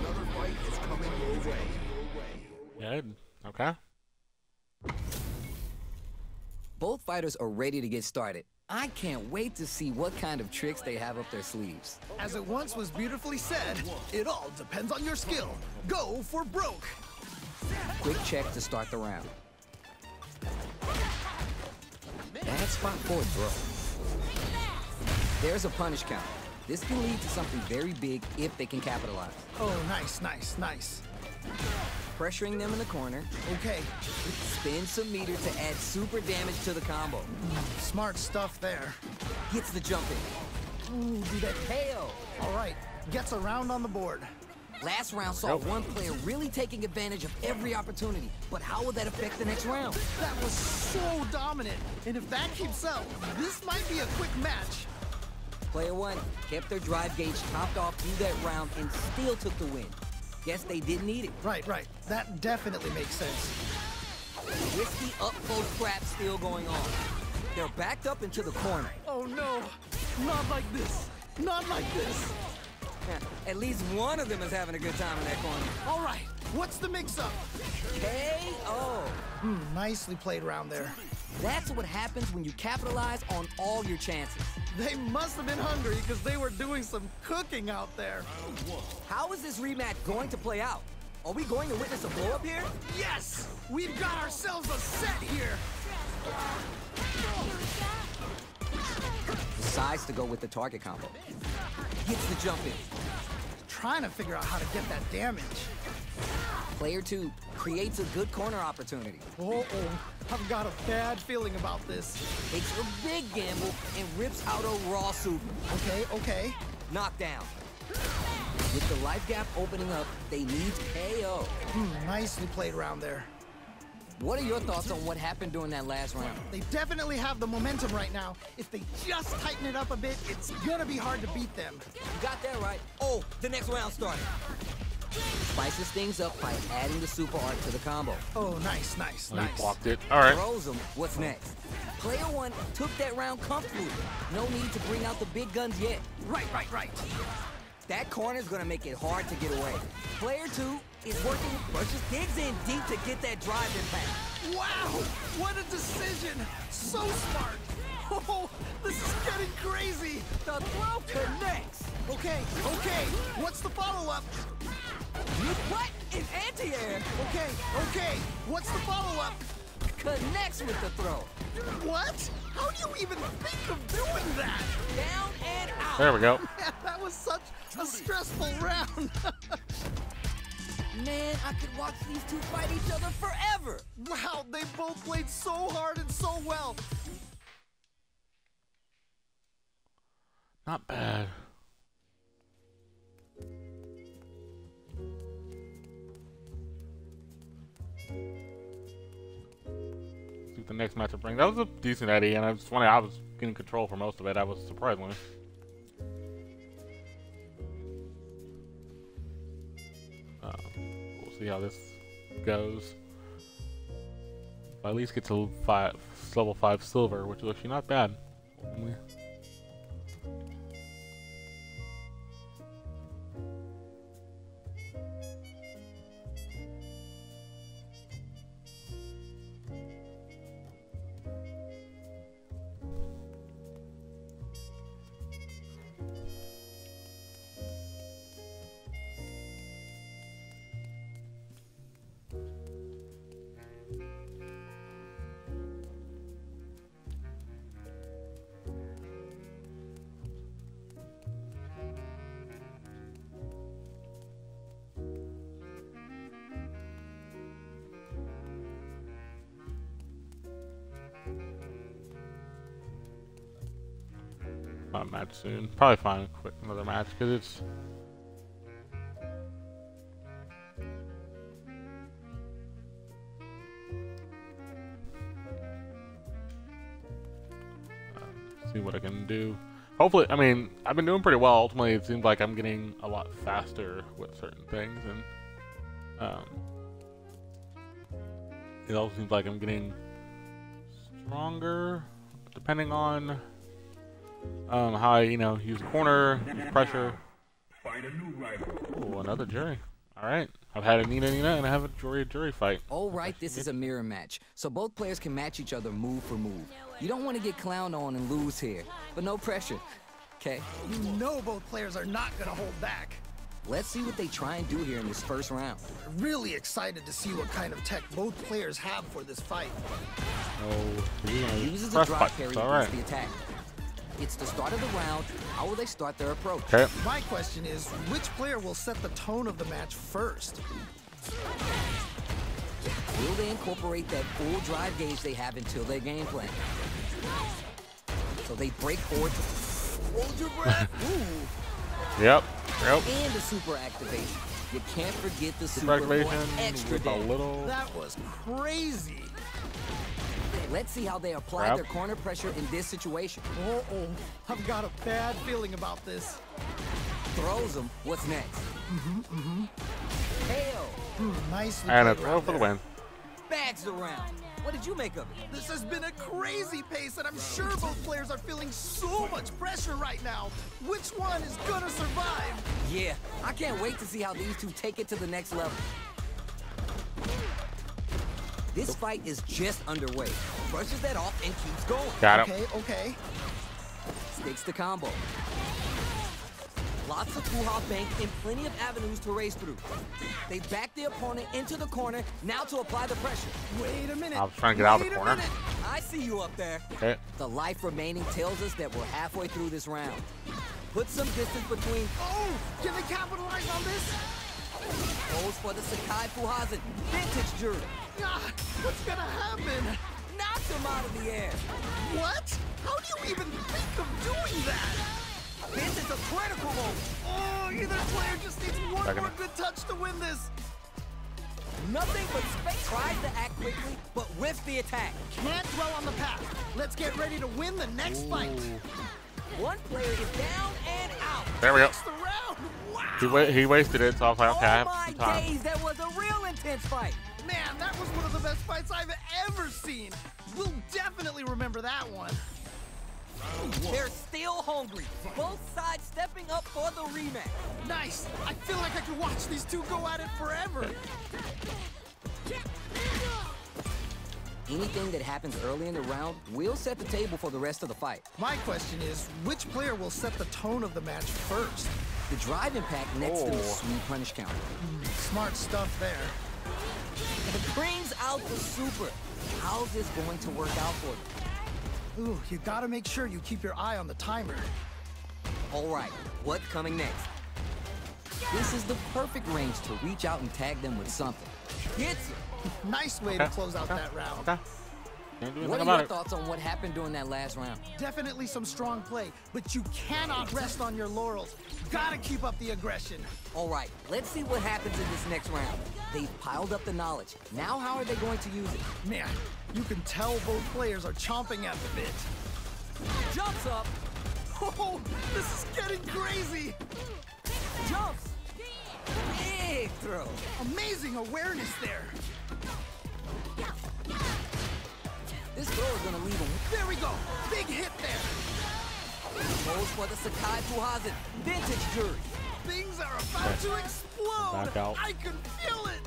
Another fight is coming your way. Yeah. Okay. Both fighters are ready to get started. I can't wait to see what kind of tricks they have up their sleeves. As it once was beautifully said, it all depends on your skill. Go for broke. Quick check to start the round. Bad spot forward, bro. There's a punish count. This can lead to something very big if they can capitalize. Oh, nice, nice, nice. Pressuring them in the corner, Okay, spin some meter to add super damage to the combo. smart stuff there. Gets the jump in. Ooh, do that KO. All right, gets a round on the board. Last round saw one player really taking advantage of every opportunity, but how will that affect the next round? That was so dominant. And if that keeps up, this might be a quick match. Player one kept their drive gauge topped off through that round and still took the win. Guess they didn't need it. Right, right. That definitely makes sense. Risky up close scrap still going on. They're backed up into the corner. Oh no, not like this. Not like this. At least one of them is having a good time in that corner. All right, what's the mix-up? KO. Hmm, nicely played around there. That's what happens when you capitalize on all your chances. They must have been hungry because they were doing some cooking out there. How is this rematch going to play out? Are we going to witness a blow up here? Yes, we've got ourselves a set here. Decides to go with the target combo. Gets the jump in. Trying to figure out how to get that damage. Player two creates a good corner opportunity. Oh, oh, I've got a bad feeling about this. Takes a big gamble and rips out a raw super. Okay, okay. Knockdown. With the life gap opening up, they need KO. Hmm, nicely played around there. What are your thoughts on what happened during that last round? They definitely have the momentum right now. If they just tighten it up a bit, it's gonna be hard to beat them. You got that right. Oh, the next round started. Spices things up by adding the super art to the combo. Oh, nice, nice, Oh, he nice. blocked it. All right. Throws him. What's next? Player one took that round comfortably. No need to bring out the big guns yet. Right, right, right. That corner's gonna make it hard to get away. Player two is working, rushes, digs in deep to get that drive impact. Wow, what a decision! So smart. Oh, this is getting crazy. The throw connects. Okay, okay. What's the follow-up? You what? In anti-air. Okay, okay. What's the follow-up? Connects with the throw. What? How do you even think of doing that? Down and out. There we go. Man, that was such a stressful round. Man, I could watch these two fight each other forever. wow, they both played so hard and so well. Not bad. See what the next matchup brings. That was a decent Eddie, and I was funny. I was getting control for most of it. I was surprisingly. Uh, see how this goes. I at least get to five, level five silver, which is actually not bad. Soon. Probably find quick another match because it's. Uh, see what I can do. Hopefully, I mean, I've been doing pretty well. Ultimately, it seems like I'm getting a lot faster with certain things, and um, it also seems like I'm getting stronger, depending on um, how I, you know, use corner, use pressure. Find a new rival. Ooh, another Juri. All right, I've had a Nina Nina, and I have a Juri Juri fight. All right, this is a mirror match, so both players can match each other move for move. You don't want to get clowned on and lose here, but no pressure. Okay, You know both players are not gonna hold back. let's see what they try and do here in this first round. Really excited to see what kind of tech both players have for this fight. Oh, he's gonna Uses a drop button. parry It's all against right. the attack. It's the start of the round. How will they start their approach? Okay. My question is, which player will set the tone of the match first? Will they incorporate that full drive gauge they have until their game plan? So they break forward hold your breath. Ooh, Yep. Yep. and the super activation. You can't forget the Super super, activation extra with a damage. little. That was crazy. Let's see how they apply Grab. their corner pressure in this situation. Uh-oh, I've got a bad feeling about this. Throws them. What's next? Mm-hmm. Mm-hmm. KO. Nicely And a played throw round for the win. Bags around. What did you make of it? This has been a crazy pace, and I'm sure both players are feeling so much pressure right now. Which one is gonna survive? Yeah, I can't wait to see how these two take it to the next level. This fight is just underway. Brushes that off and keeps going. Got him. Okay, okay. Sticks the combo. Lots of Puha bank and plenty of avenues to race through. They back the opponent into the corner, now to apply the pressure. Wait a minute. I was trying to get out of the corner. minute. I see you up there. Okay. The life remaining tells us that we're halfway through this round. Put some distance between Oh, can they capitalize on this? goes for the Sakkai Fuhazan vintage Juri. Ah, what's gonna happen? Knocks him out of the air. What? How do you even think of doing that? This is a critical moment. Oh either player just needs one Back in more good touch to win this. Nothing but space. Tries to act quickly, but whiffs the attack. Can't dwell on the past. Let's get ready to win the next fight. One player is down and out. There we go. The round. Wow. He wa- he wasted it, so I was like, okay, I oh have my some time. days, that was a real intense fight. Man, that was one of the best fights I've ever seen. We'll definitely remember that one. They're still hungry. Both sides stepping up for the rematch. Nice. I feel like I could watch these two go at it forever. Anything that happens early in the round will set the table for the rest of the fight. My question is, which player will set the tone of the match first? The drive impact next them Oh. a sweet punish counter. Hmm, smart stuff there. It brings out the super. How's this going to work out for them? Ooh, you gotta make sure you keep your eye on the timer. All right, what's coming next? This is the perfect range to reach out and tag them with something. Hits it. Nice way to close out that round. What are your it. thoughts on what happened during that last round? Definitely some strong play, but you cannot rest on your laurels. Gotta keep up the aggression. All right, let's see what happens in this next round. They've piled up the knowledge. Now how are they going to use it? Man, you can tell both players are chomping at the bit. Jumps up, Oh, this is getting crazy. jumps. Big throw. Amazing awareness there. This throw is gonna leave him. There we go. Big hit there. Goes for the Sakkai Fuhazan. Vintage Juri. Things are about to explode. Back out. I can feel it.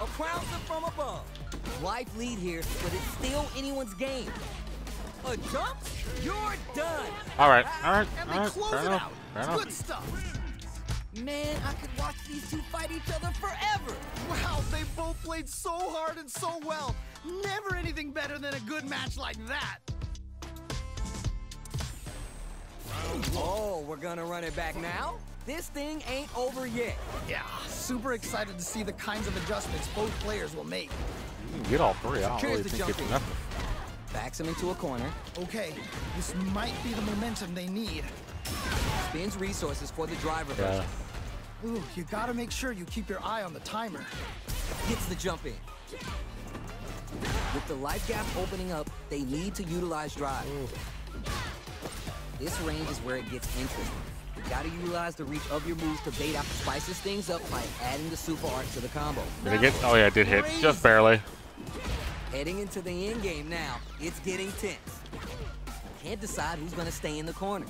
A crowns it from above. Life lead here, but it's still anyone's game. A jump? You're done. All right, all right, And all they right. close Fair it enough. out. Fair enough. good stuff. Man, I could watch these two fight each other forever. Wow, they both played so hard and so well. Never anything better than a good match like that. Oh, we're gonna run it back now? This thing ain't over yet. Yeah, super excited to see the kinds of adjustments both players will make. You can get all three. I don't Here's really the think it's jumping. nothing. Backs him into a corner, Okay, this might be the momentum they need. spins resources for the driver Yeah. reversal. Ooh, you gotta make sure you keep your eye on the timer. Gets the jump in. With the life gap opening up, they need to utilize drive. Mm. This range is where it gets interesting. You gotta utilize the reach of your moves to bait out, spices things up by adding the super art to the combo. Did it get? Oh yeah, it did hit. Just barely. Heading into the end game now, it's getting tense. Can't decide who's gonna stay in the corner.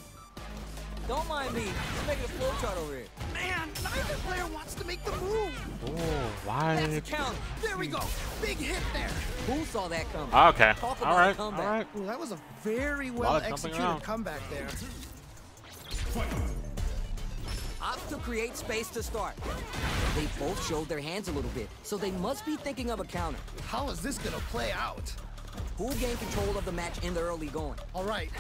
Don't mind me, just making a flowchart over here. Man, neither player wants to make the move. Oh, why? That's a counter. There we go. Big hit there. Who saw that coming? Ah, okay. Talk All about a right. All comeback. right. Ooh, that was a very well of jumping executed around. comeback there. Opt to create space to start. They both showed their hands a little bit, so they must be thinking of a counter. How is this gonna play out? Who gained control of the match in the early going? All right,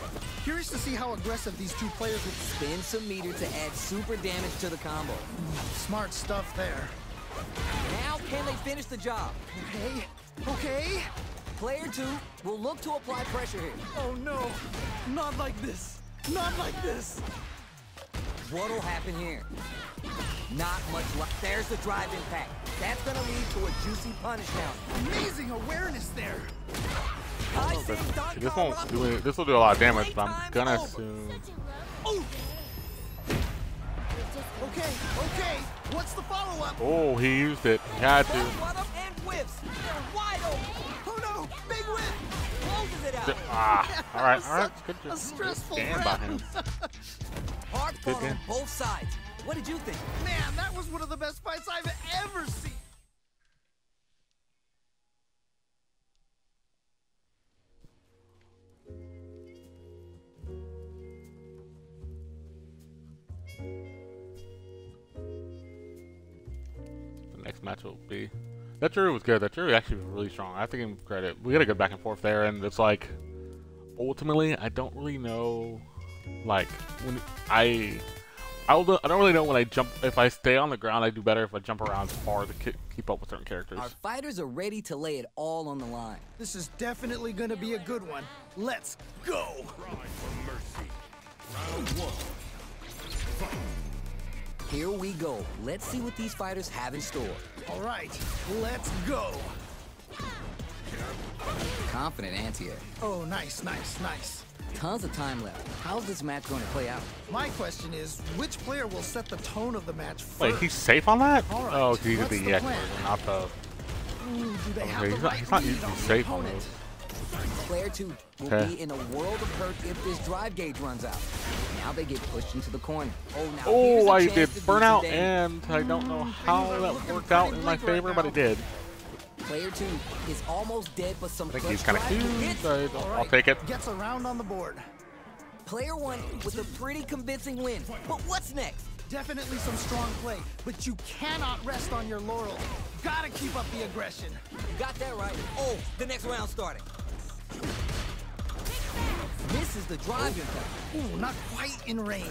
curious to see how aggressive these two players will Spin some meter to add super damage to the combo. Smart stuff there. Now can they finish the job? Okay, okay. Player two will look to apply pressure here. Oh no, not like this. Not like this. What'll happen here? Not much luck. There's the drive impact. That's gonna lead to a juicy punish now. Amazing awareness there. I But say this won't do This will do a lot of damage, but I'm gonna assume. Okay, okay. What's the follow-up? Oh, he used it. He had to. Both one up and whiffs. They're wide open. Oh no, big win. Closes it out. Ah. all right, all right. Good. good stressful stand by him. Hard fought on both sides. What did you think? Man, that was one of the best fights I've ever seen. The next match will be. That Juri was good. That Juri actually was really strong. I have to give him credit. We had a good back and forth there, and it's like, ultimately, I don't really know, like when I, I don't I don't really know when I jump. If I stay on the ground, I do better. If I jump around, it's hard to ki- keep up with certain characters. Our fighters are ready to lay it all on the line. This is definitely gonna be a good one. Let's go. Here we go. Let's see what these fighters have in store. All right, let's go. Confident anti-air. Oh, nice, nice, nice. Tons of time left. How's this match going to play out? My question is, which player will set the tone of the match first? Wait, he's safe on that? All right, Oh, 'cause he's the the EX plan? not the. Ooh, do they Okay, have he's the not- he's not read usually on the safe on opponent? Player two will Okay. be in a world of hurt if this drive gauge runs out. Now they get pushed into the corner. Oh, now Oh, a I chance did to do burnout, and I don't know mm, how that worked out in my bleak right favor, but it did. Player two is almost dead, but some I think clutch he's kind of drive cute. hits. I All don't- right, I'll take it. Gets a round on the board. Player one with a pretty convincing win. But what's next? Definitely some strong play, but you cannot rest on your laurels. Gotta keep up the aggression. You got that right. Oh, the next round starting. Misses the drive impact. Ooh, not quite in range.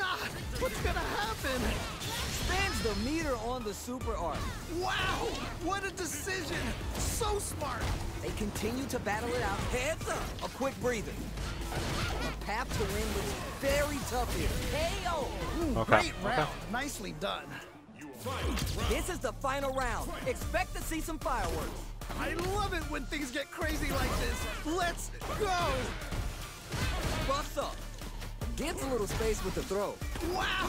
Ah, what's gonna happen? Spins the meter on the super art. Wow, what a decision. So smart. They continue to battle it out. Heads up. A quick breather. The path to win was very tough here. KO. Ooh, Okay, great okay. round. Nicely done. This is the final round. Expect to see some fireworks. I love it when things get crazy like this. Let's go. Buffs up. Gets a little space with the throw. Wow.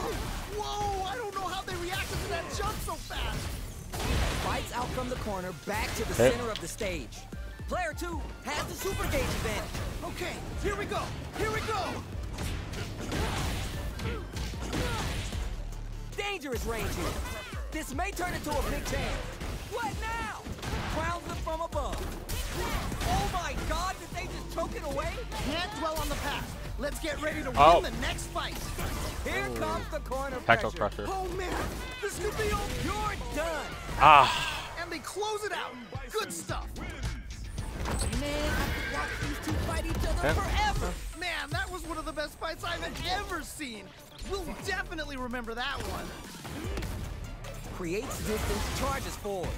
Whoa, I don't know how they reacted to that jump so fast. Fights out from the corner back to the Hey. center of the stage. Player two has the super gauge advantage. Okay, here we go. Here we go. Dangerous range here. This may turn into a big chance. What now? Crowns it from above. Oh my god, did they just choke it away? Can't dwell on the past. Let's get ready to win Oh. the next fight. Here comes the corner Tackle pressure. crusher. Oh man, this could be all You're done. Ah, And they close it out. Good stuff. Man, I could watch these two fight each other Yeah. forever. Man, that was one of the best fights I've ever seen. We'll definitely remember that one. Creates distance, charges forward.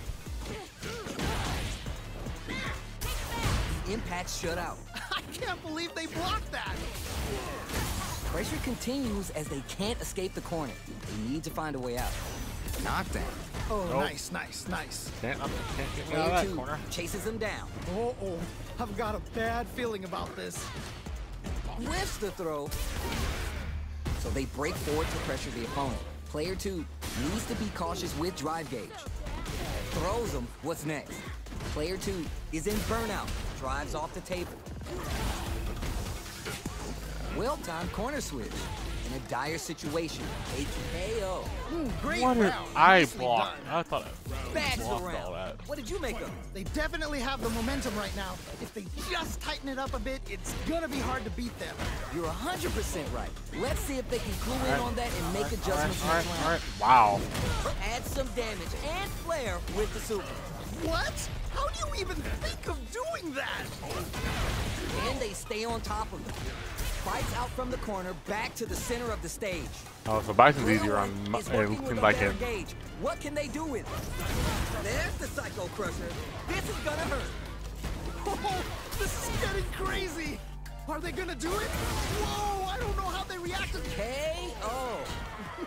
The impact shut out. I can't believe they blocked that. Pressure continues as they can't escape the corner. They need to find a way out. Knockdown. Oh, Nope. nice, nice, nice. can't, I'm- can't get me out of that two corner. chases him down. Oh, oh, I've got a bad feeling about this. Whiffs the throw. So they break forward to pressure the opponent. Player two needs to be cautious with drive gauge. Throws him. What's next? Player two is in burnout. Drives off the table. Well-timed corner switch. In a dire situation. A KO. Ooh, great What did round. I Nicely blocked? done. I thought I Bats blocked around. all that. What did you make of? They definitely have the momentum right now. If they just tighten it up a bit, it's gonna be hard to beat them. You're 100% right. Let's see if they can clue in on that and make All right, adjustments all right, next all round. right. Wow. Add some damage and flair with the super. What? How do you even think of doing that? And they stay on top of it. Fights out from the corner back to the center of the stage. Oh, so Bison's Player easier on. mu- is It working eh, with seems a like better him. gauge. What can they do with it? There's the Psycho Crusher. This is gonna hurt. Oh, this is getting crazy. Are they gonna do it? Whoa, I don't know how they reacted. KO.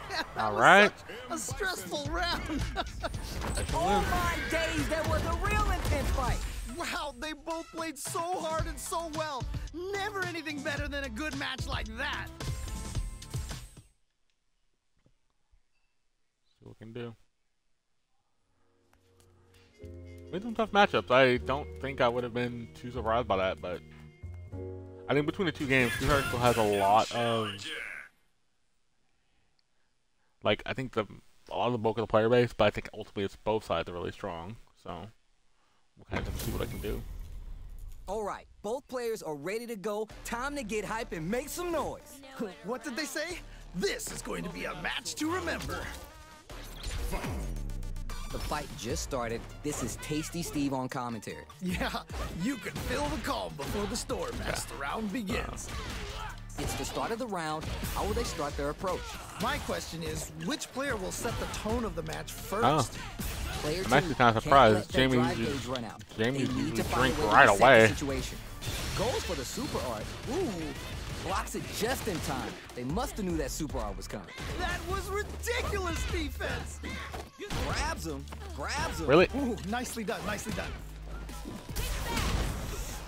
That All was a stressful round. Oh my days, that was a real intense fight. Wow, they both played so hard and so well. Never anything better than a good match like that. See what we can do. Made some tough matchups. I don't think I would have been too surprised by that, but I think between the two games, Street Fighter still has a lot of like I think the a lot of the bulk of the player base, but I think ultimately it's both sides are really strong. So we'll kind of have to see what I can do. All right, both players are ready to go. Time to get hype and make some noise. What did they say? This is going to be a match to remember. The fight just started. This is Tasty Steve on commentary. Yeah, you can feel the calm before the storm as the round begins. Uh. It's the start of the round. How will they start their approach? My question is, which player will set the tone of the match Oh. first? Player I'm actually kinda surprised. let that Jamie drive usually- gauge run out. Jamie They need usually to drink right away. Situation. Goes for the super art. Ooh, blocks it just in time. They must have knew that super art was coming. That was ridiculous defense. Grabs him, grabs him. Really? Ooh, nicely done, nicely done.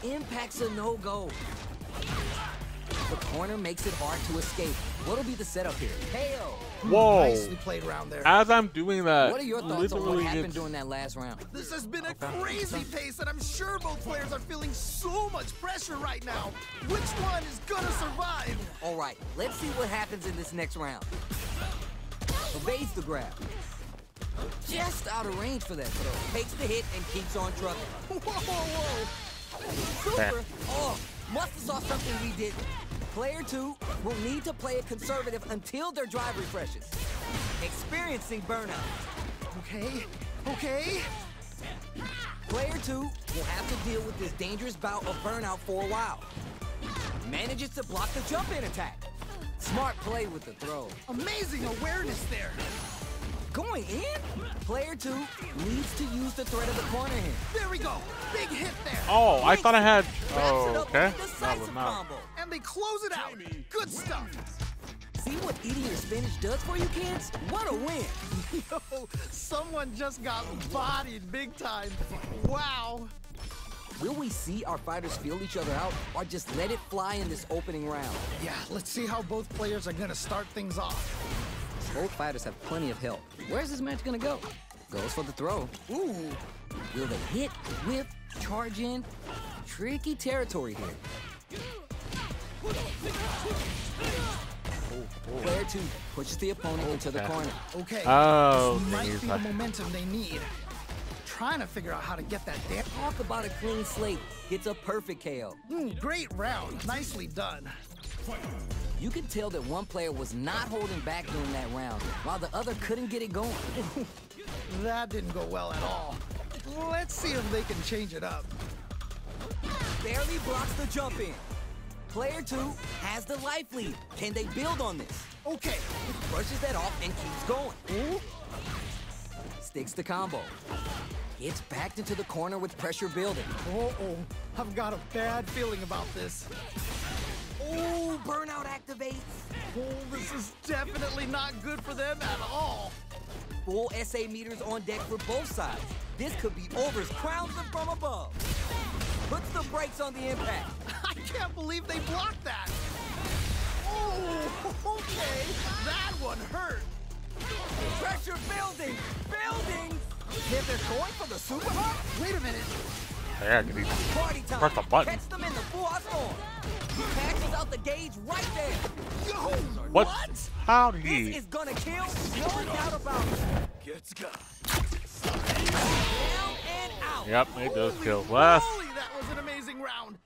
Impact's a no-go. The corner makes it hard to escape. What'll be the setup here? KO. Whoa! Nicely played around there. As I'm doing that, What are your thoughts on what literally happened gets- during that last round? This has been a crazy pace, and I'm sure both players are feeling so much pressure right now. Which one is gonna survive? All right, let's see what happens in this next round. Evades the grab. Just out of range for that throw. Takes the hit and keeps on trucking. Whoa, whoa, Super. Oh, must have saw something we didn't. Player two will need to play it conservative until their drive refreshes. Experiencing burnout. Okay, okay. Player two will have to deal with this dangerous bout of burnout for a while. Manages to block the jump in attack. Smart play with the throw. Amazing awareness there. Going in? Player two needs to use the threat of the corner here. There we go. Big hit there. Oh, I thought I had. Oh, okay. a That was not. combo. And they close it out. Good stuff. See what eating your spinach does for you kids? What a win! Yo, someone just got bodied big time. Wow. Will we see our fighters feel each other out or just let it fly in this opening round? Yeah, let's see how both players are gonna start things off. Both fighters have plenty of help. Where's this match gonna go? Goes for the throw. Ooh. Will they hit, whip, charge in? Tricky territory here. Player two pushes the opponent into the corner. Okay. Oh, this might be the momentum they need. Trying to figure out how to get that damn. Talk about a clean slate. Gets a perfect KO. Mm, great round. Nicely done. You can tell that one player was not holding back during that round, while the other couldn't get it going. That didn't go well at all. Let's see if they can change it up. Barely blocks the jump in. Player two has the life lead. Can they build on this? Okay. Brushes that off and keeps going. Sticks the combo. Gets backed into the corner with pressure building. Uh-oh. I've got a bad feeling about this. Oh, burnout activates. Oh, this is definitely not good for them at all. Full SA meters on deck for both sides. This could be overs, crowns them from above. Puts the brakes on the impact. I can't believe they blocked that. Oh, okay. That one hurt. Pressure building, building. If they're going for the super hard, Wait a minute. Yeah, good eat. party time. Press the button. Catch them in the full storm. Catches out the gauge right there. Yo, What? How did This he? is gonna kill, no doubt about it. Gets got. Down and out. Yep, it does holy kill Last. moly, that was an amazing round.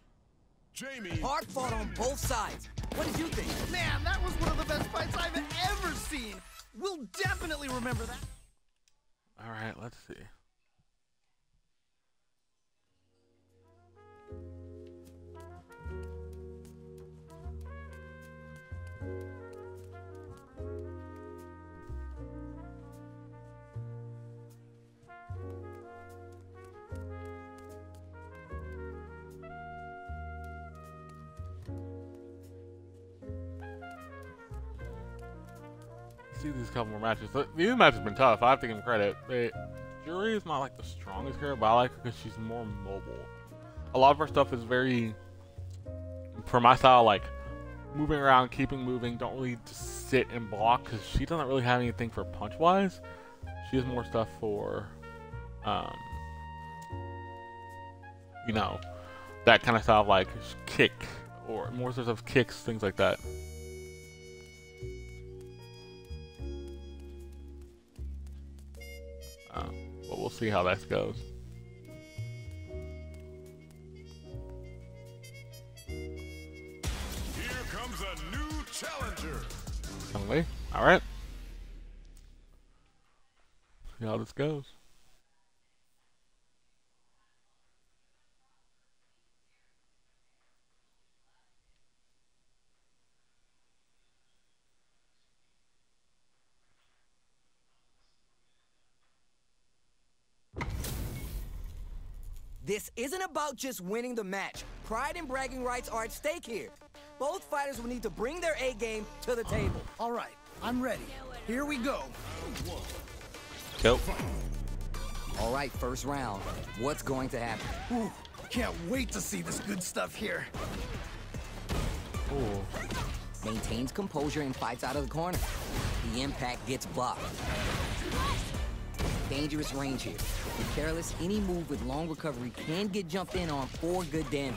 Jamie. Hard fought on both sides. What did you think? Man, that was one of the best fights I've ever seen. We'll definitely remember that. All right, let's see. See these couple more matches. Th- These matches have been tough. I have to give him credit. They, Juri is not like the strongest character, but I like her because she's more mobile. A lot of her stuff is very, for my style, like moving around, keeping moving. Don't really just sit and block because she doesn't really have anything for punch wise. She has more stuff for, um, you know, that kind of style, of like kick or more sorts of kicks, things like that. We'll see how that goes. Here comes a new challenger. Finally. Alright. See how this goes. This isn't about just winning the match. Pride and bragging rights are at stake here. Both fighters will need to bring their A game to the table. All right, I'm ready. Here we go. Kill. All right, first round. What's going to happen? Ooh, can't wait to see this good stuff here. Ooh. Maintains composure and fights out of the corner. The impact gets blocked. Dangerous range here. If careless, any move with long recovery can get jumped in on for good damage.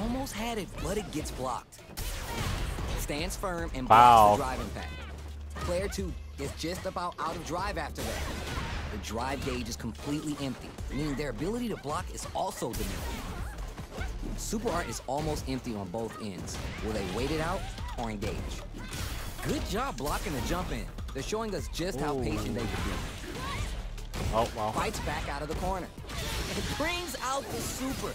Almost had it, but it gets blocked. Stands firm and blocks Wow. the drive impact. Player two is just about out of drive after that. The drive gauge is completely empty, meaning their ability to block is also diminished. Super Art is almost empty on both ends. Will they wait it out or engage? Good job blocking the jump in. They're showing us just how Ooh. patient they can be. Oh, well. Fights back out of the corner. And brings out the super.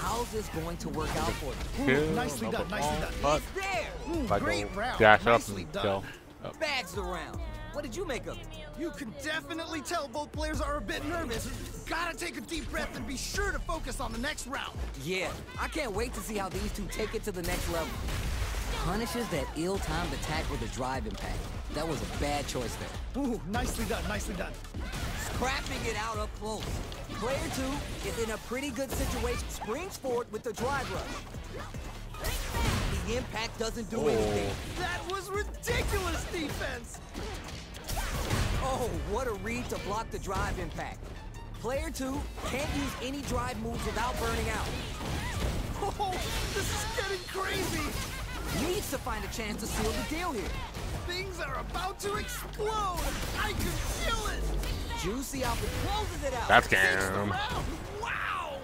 How's this going to work out for them? Kill. nicely done, nicely done. But It's there! Ooh, if great round. dash up Nicely and done. kill. Oh. Bags the round. What did you make of it? You can definitely tell both players are a bit nervous. Gotta take a deep breath and be sure to focus on the next round. Yeah, I can't wait to see how these two take it to the next level. Punishes that ill-timed attack with a drive impact. That was a bad choice there. Ooh, nicely done, nicely done. Scrapping it out up close. Player two is in a pretty good situation. Springs forward with the drive rush. The impact doesn't do Oh. anything. That was ridiculous defense. Oh, what a read to block the drive impact. Player two can't use any drive moves without burning out. Oh, this is getting crazy. Needs to find a chance to seal the deal here. Things are about to explode. I can feel it. Juicy Alpha closes it out. That's game. round. Wow.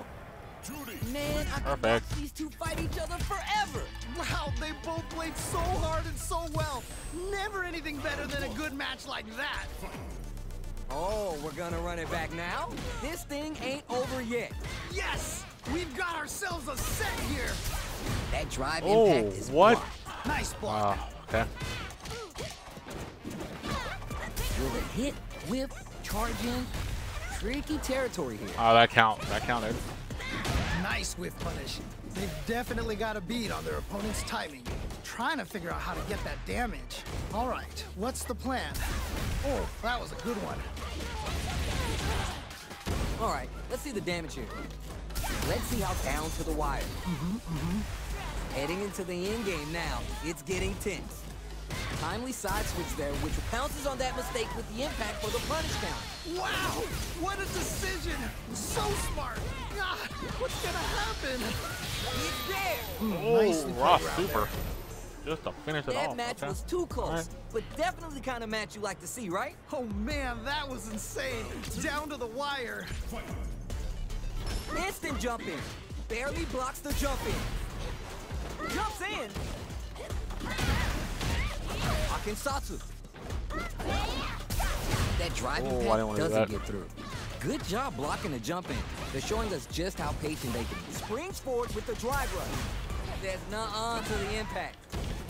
Man, I could watch Perfect. these two fight each other forever. Wow, they both played so hard and so well. Never anything better than a good match like that. Oh, we're gonna run it back now? This thing ain't over yet. Yes, we've got ourselves a set here. That drive Oh, impact is what? blocked. Nice block. Ah, okay. Will it hit, whip, charge in? Tricky territory here. Oh, that count. That counted. Nice whiff punish. They've definitely got a beat on their opponent's timing. Trying to figure out how to get that damage. All right, what's the plan? Oh, that was a good one. All right, let's see the damage here. Let's see how down to the wire. Mm-hmm, mm-hmm. Heading into the end game now, it's getting tense. Timely side switch there, which pounces on that mistake with the impact for the punish count. Wow, what a decision. So smart. God, what's gonna happen? It's there! Hmm, oh, Nicely played raw super. Just to finish it That off. match okay. was too close, Alright. but definitely the kind of match you like to see, right? Oh man, that was insane. Down to the wire. Instant jump in. Barely blocks the jumping. Jumps in. Akinsatsu. That driving Oh, I pack didn't do doesn't get through. Good job blocking the jumping. They're showing us just how patient they can be. Springs forward with the drive rush. There's nuh-uh to the impact.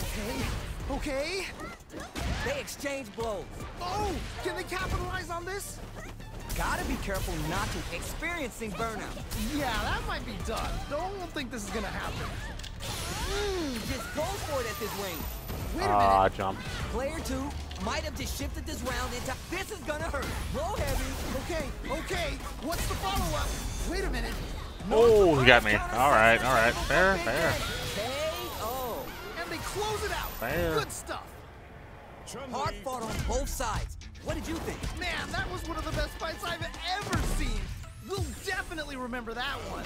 Okay, okay. They exchange blows. Oh, can they capitalize on this? Gotta be careful not to experiencing burnout. Yeah, that might be done. Don't think this is gonna happen. Mm, just go for it at this range. Wait a Ah, minute. jump. Player two might have just shifted this round into this is gonna hurt. Blow heavy. Okay, okay. What's the follow-up? Wait a minute. Oh, he got me. All right, all right. Fair, fair. KO. And they close it out. Fair. Good stuff. Hard fought on both sides. What did you think? Man, that was one of the best fights I've ever seen. We'll definitely remember that one.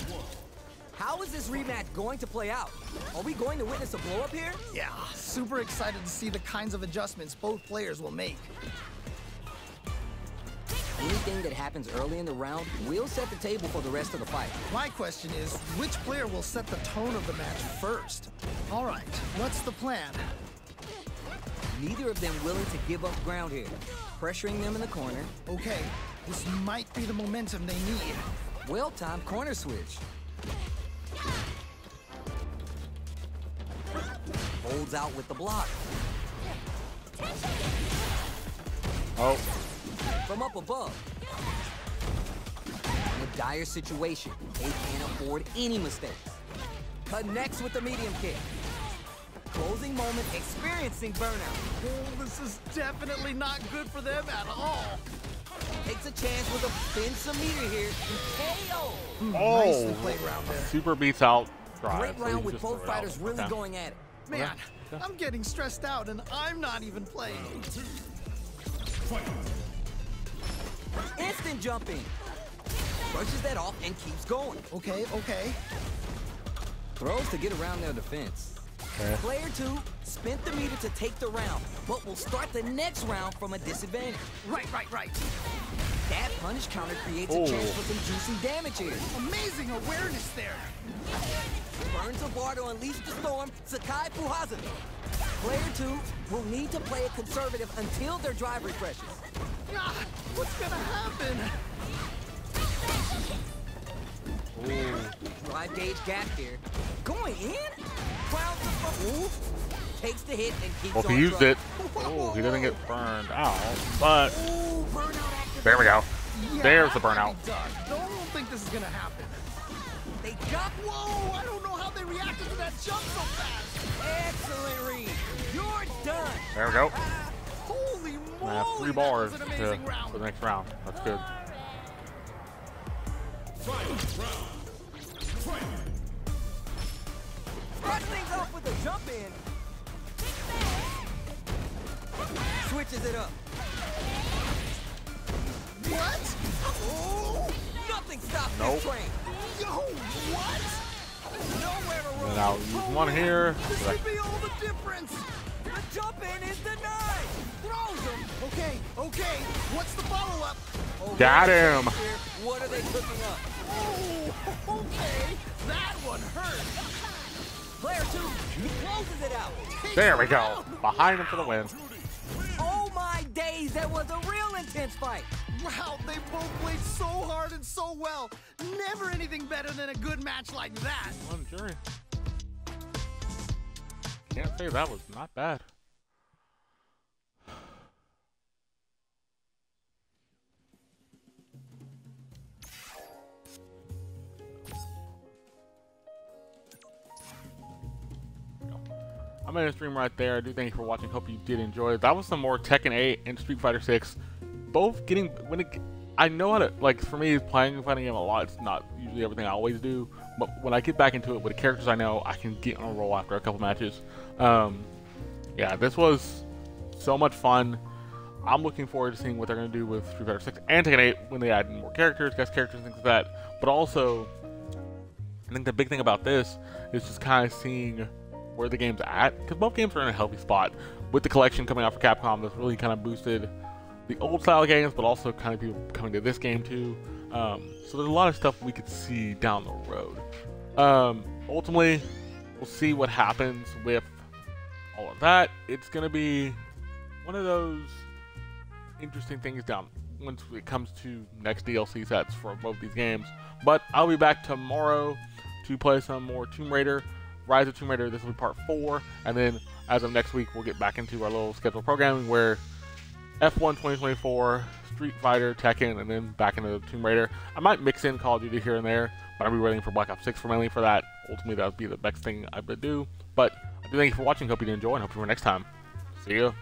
How is this rematch going to play out? Are we going to witness a blow up here? Yeah, super excited to see the kinds of adjustments both players will make. Anything that happens early in the round will set the table for the rest of the fight. My question is, which player will set the tone of the match first? All right, what's the plan? Neither of them willing to give up ground here. Pressuring them in the corner. Okay, this might be the momentum they need. Well-timed corner switch. Holds out with the block. Oh, From up above. And dire situation. They can't afford any mistakes. Connects with the medium kick. Closing moment, experiencing burnout. Oh, this is definitely not good for them at all. Takes a chance with a spin some meter here. and KO. Nicely Oh, played round there. super beats out drive. Great round he with both threw it out. fighters really Okay. going at it. Man, Yeah. I'm getting stressed out and I'm not even playing. Instant jumping. Brushes that off and keeps going. Okay, okay. Throws to get around their defense. Okay. Player two spent the meter to take the round, but will start the next round from a disadvantage. Right, right, right. That punish counter creates Oh. a chance for some juicy damage here. Amazing awareness there. Burns a bar to unleash the storm, Sakai Fuhazami. Player two will need to play it conservative until their drive refreshes. Ah, what's gonna happen? Drive gauge gap here. Going in? Ooh. Takes the hit and keeps Well, if on he used trucking. it, oh, he didn't get burned out, but Ooh, there we go. Yeah, There's the burnout. be done. Don't think this is gonna happen. They got Whoa, I don't know how they reacted to that jump so fast. excellent read. You're done. There we go. Ah, holy moly, I have three bars was to, for the next round. That's good. Things off with a jump in. Switches it up. What? Oh, Nothing stops Nope. this train. yo, what? Nowhere And I'll use one here. This could be all the difference. The jump in is denied. Throws him. Okay, okay, what's the follow-up? Oh, Got him. What are they cooking up? Oh, okay, that one hurt. Player two, he closes it out. Takes there we go. Behind him for the win. Oh my days, that was a real intense fight. Wow, they both played so hard and so well. Never anything better than a good match like that. One Juri. Can't say that was not bad. I'm gonna stream right there. I do thank you for watching. Hope you did enjoy. That was some more Tekken 8 and Street Fighter 6. Both getting when it, I know how to like for me playing a fighting game a lot. It's not usually everything I always do, but when I get back into it with the characters I know, I can get on a roll after a couple matches. Um, yeah, this was so much fun. I'm looking forward to seeing what they're gonna do with Street Fighter 6 and Tekken 8 when they add more characters, guest characters, things like that. But also, I think the big thing about this is just kind of seeing where the game's at because both games are in a healthy spot. With the collection coming out for Capcom that's really kind of boosted the old style games but also kind of people coming to this game too. Um, so there's a lot of stuff we could see down the road. Um, ultimately we'll see what happens with all of that. It's going to be one of those interesting things down once it comes to next DLC sets for both these games. But I'll be back tomorrow to play some more Tomb Raider Rise of Tomb Raider. This will be part four, and then as of next week, we'll get back into our little schedule programming where F1 2024, Street Fighter, Tekken, and then back into Tomb Raider. I might mix in Call of Duty here and there, but I'll be waiting for Black Ops 6 for mainly for that. Ultimately, that would be the next thing I would do. But I do thank you for watching. Hope you did enjoy, and hope you you next time. See ya.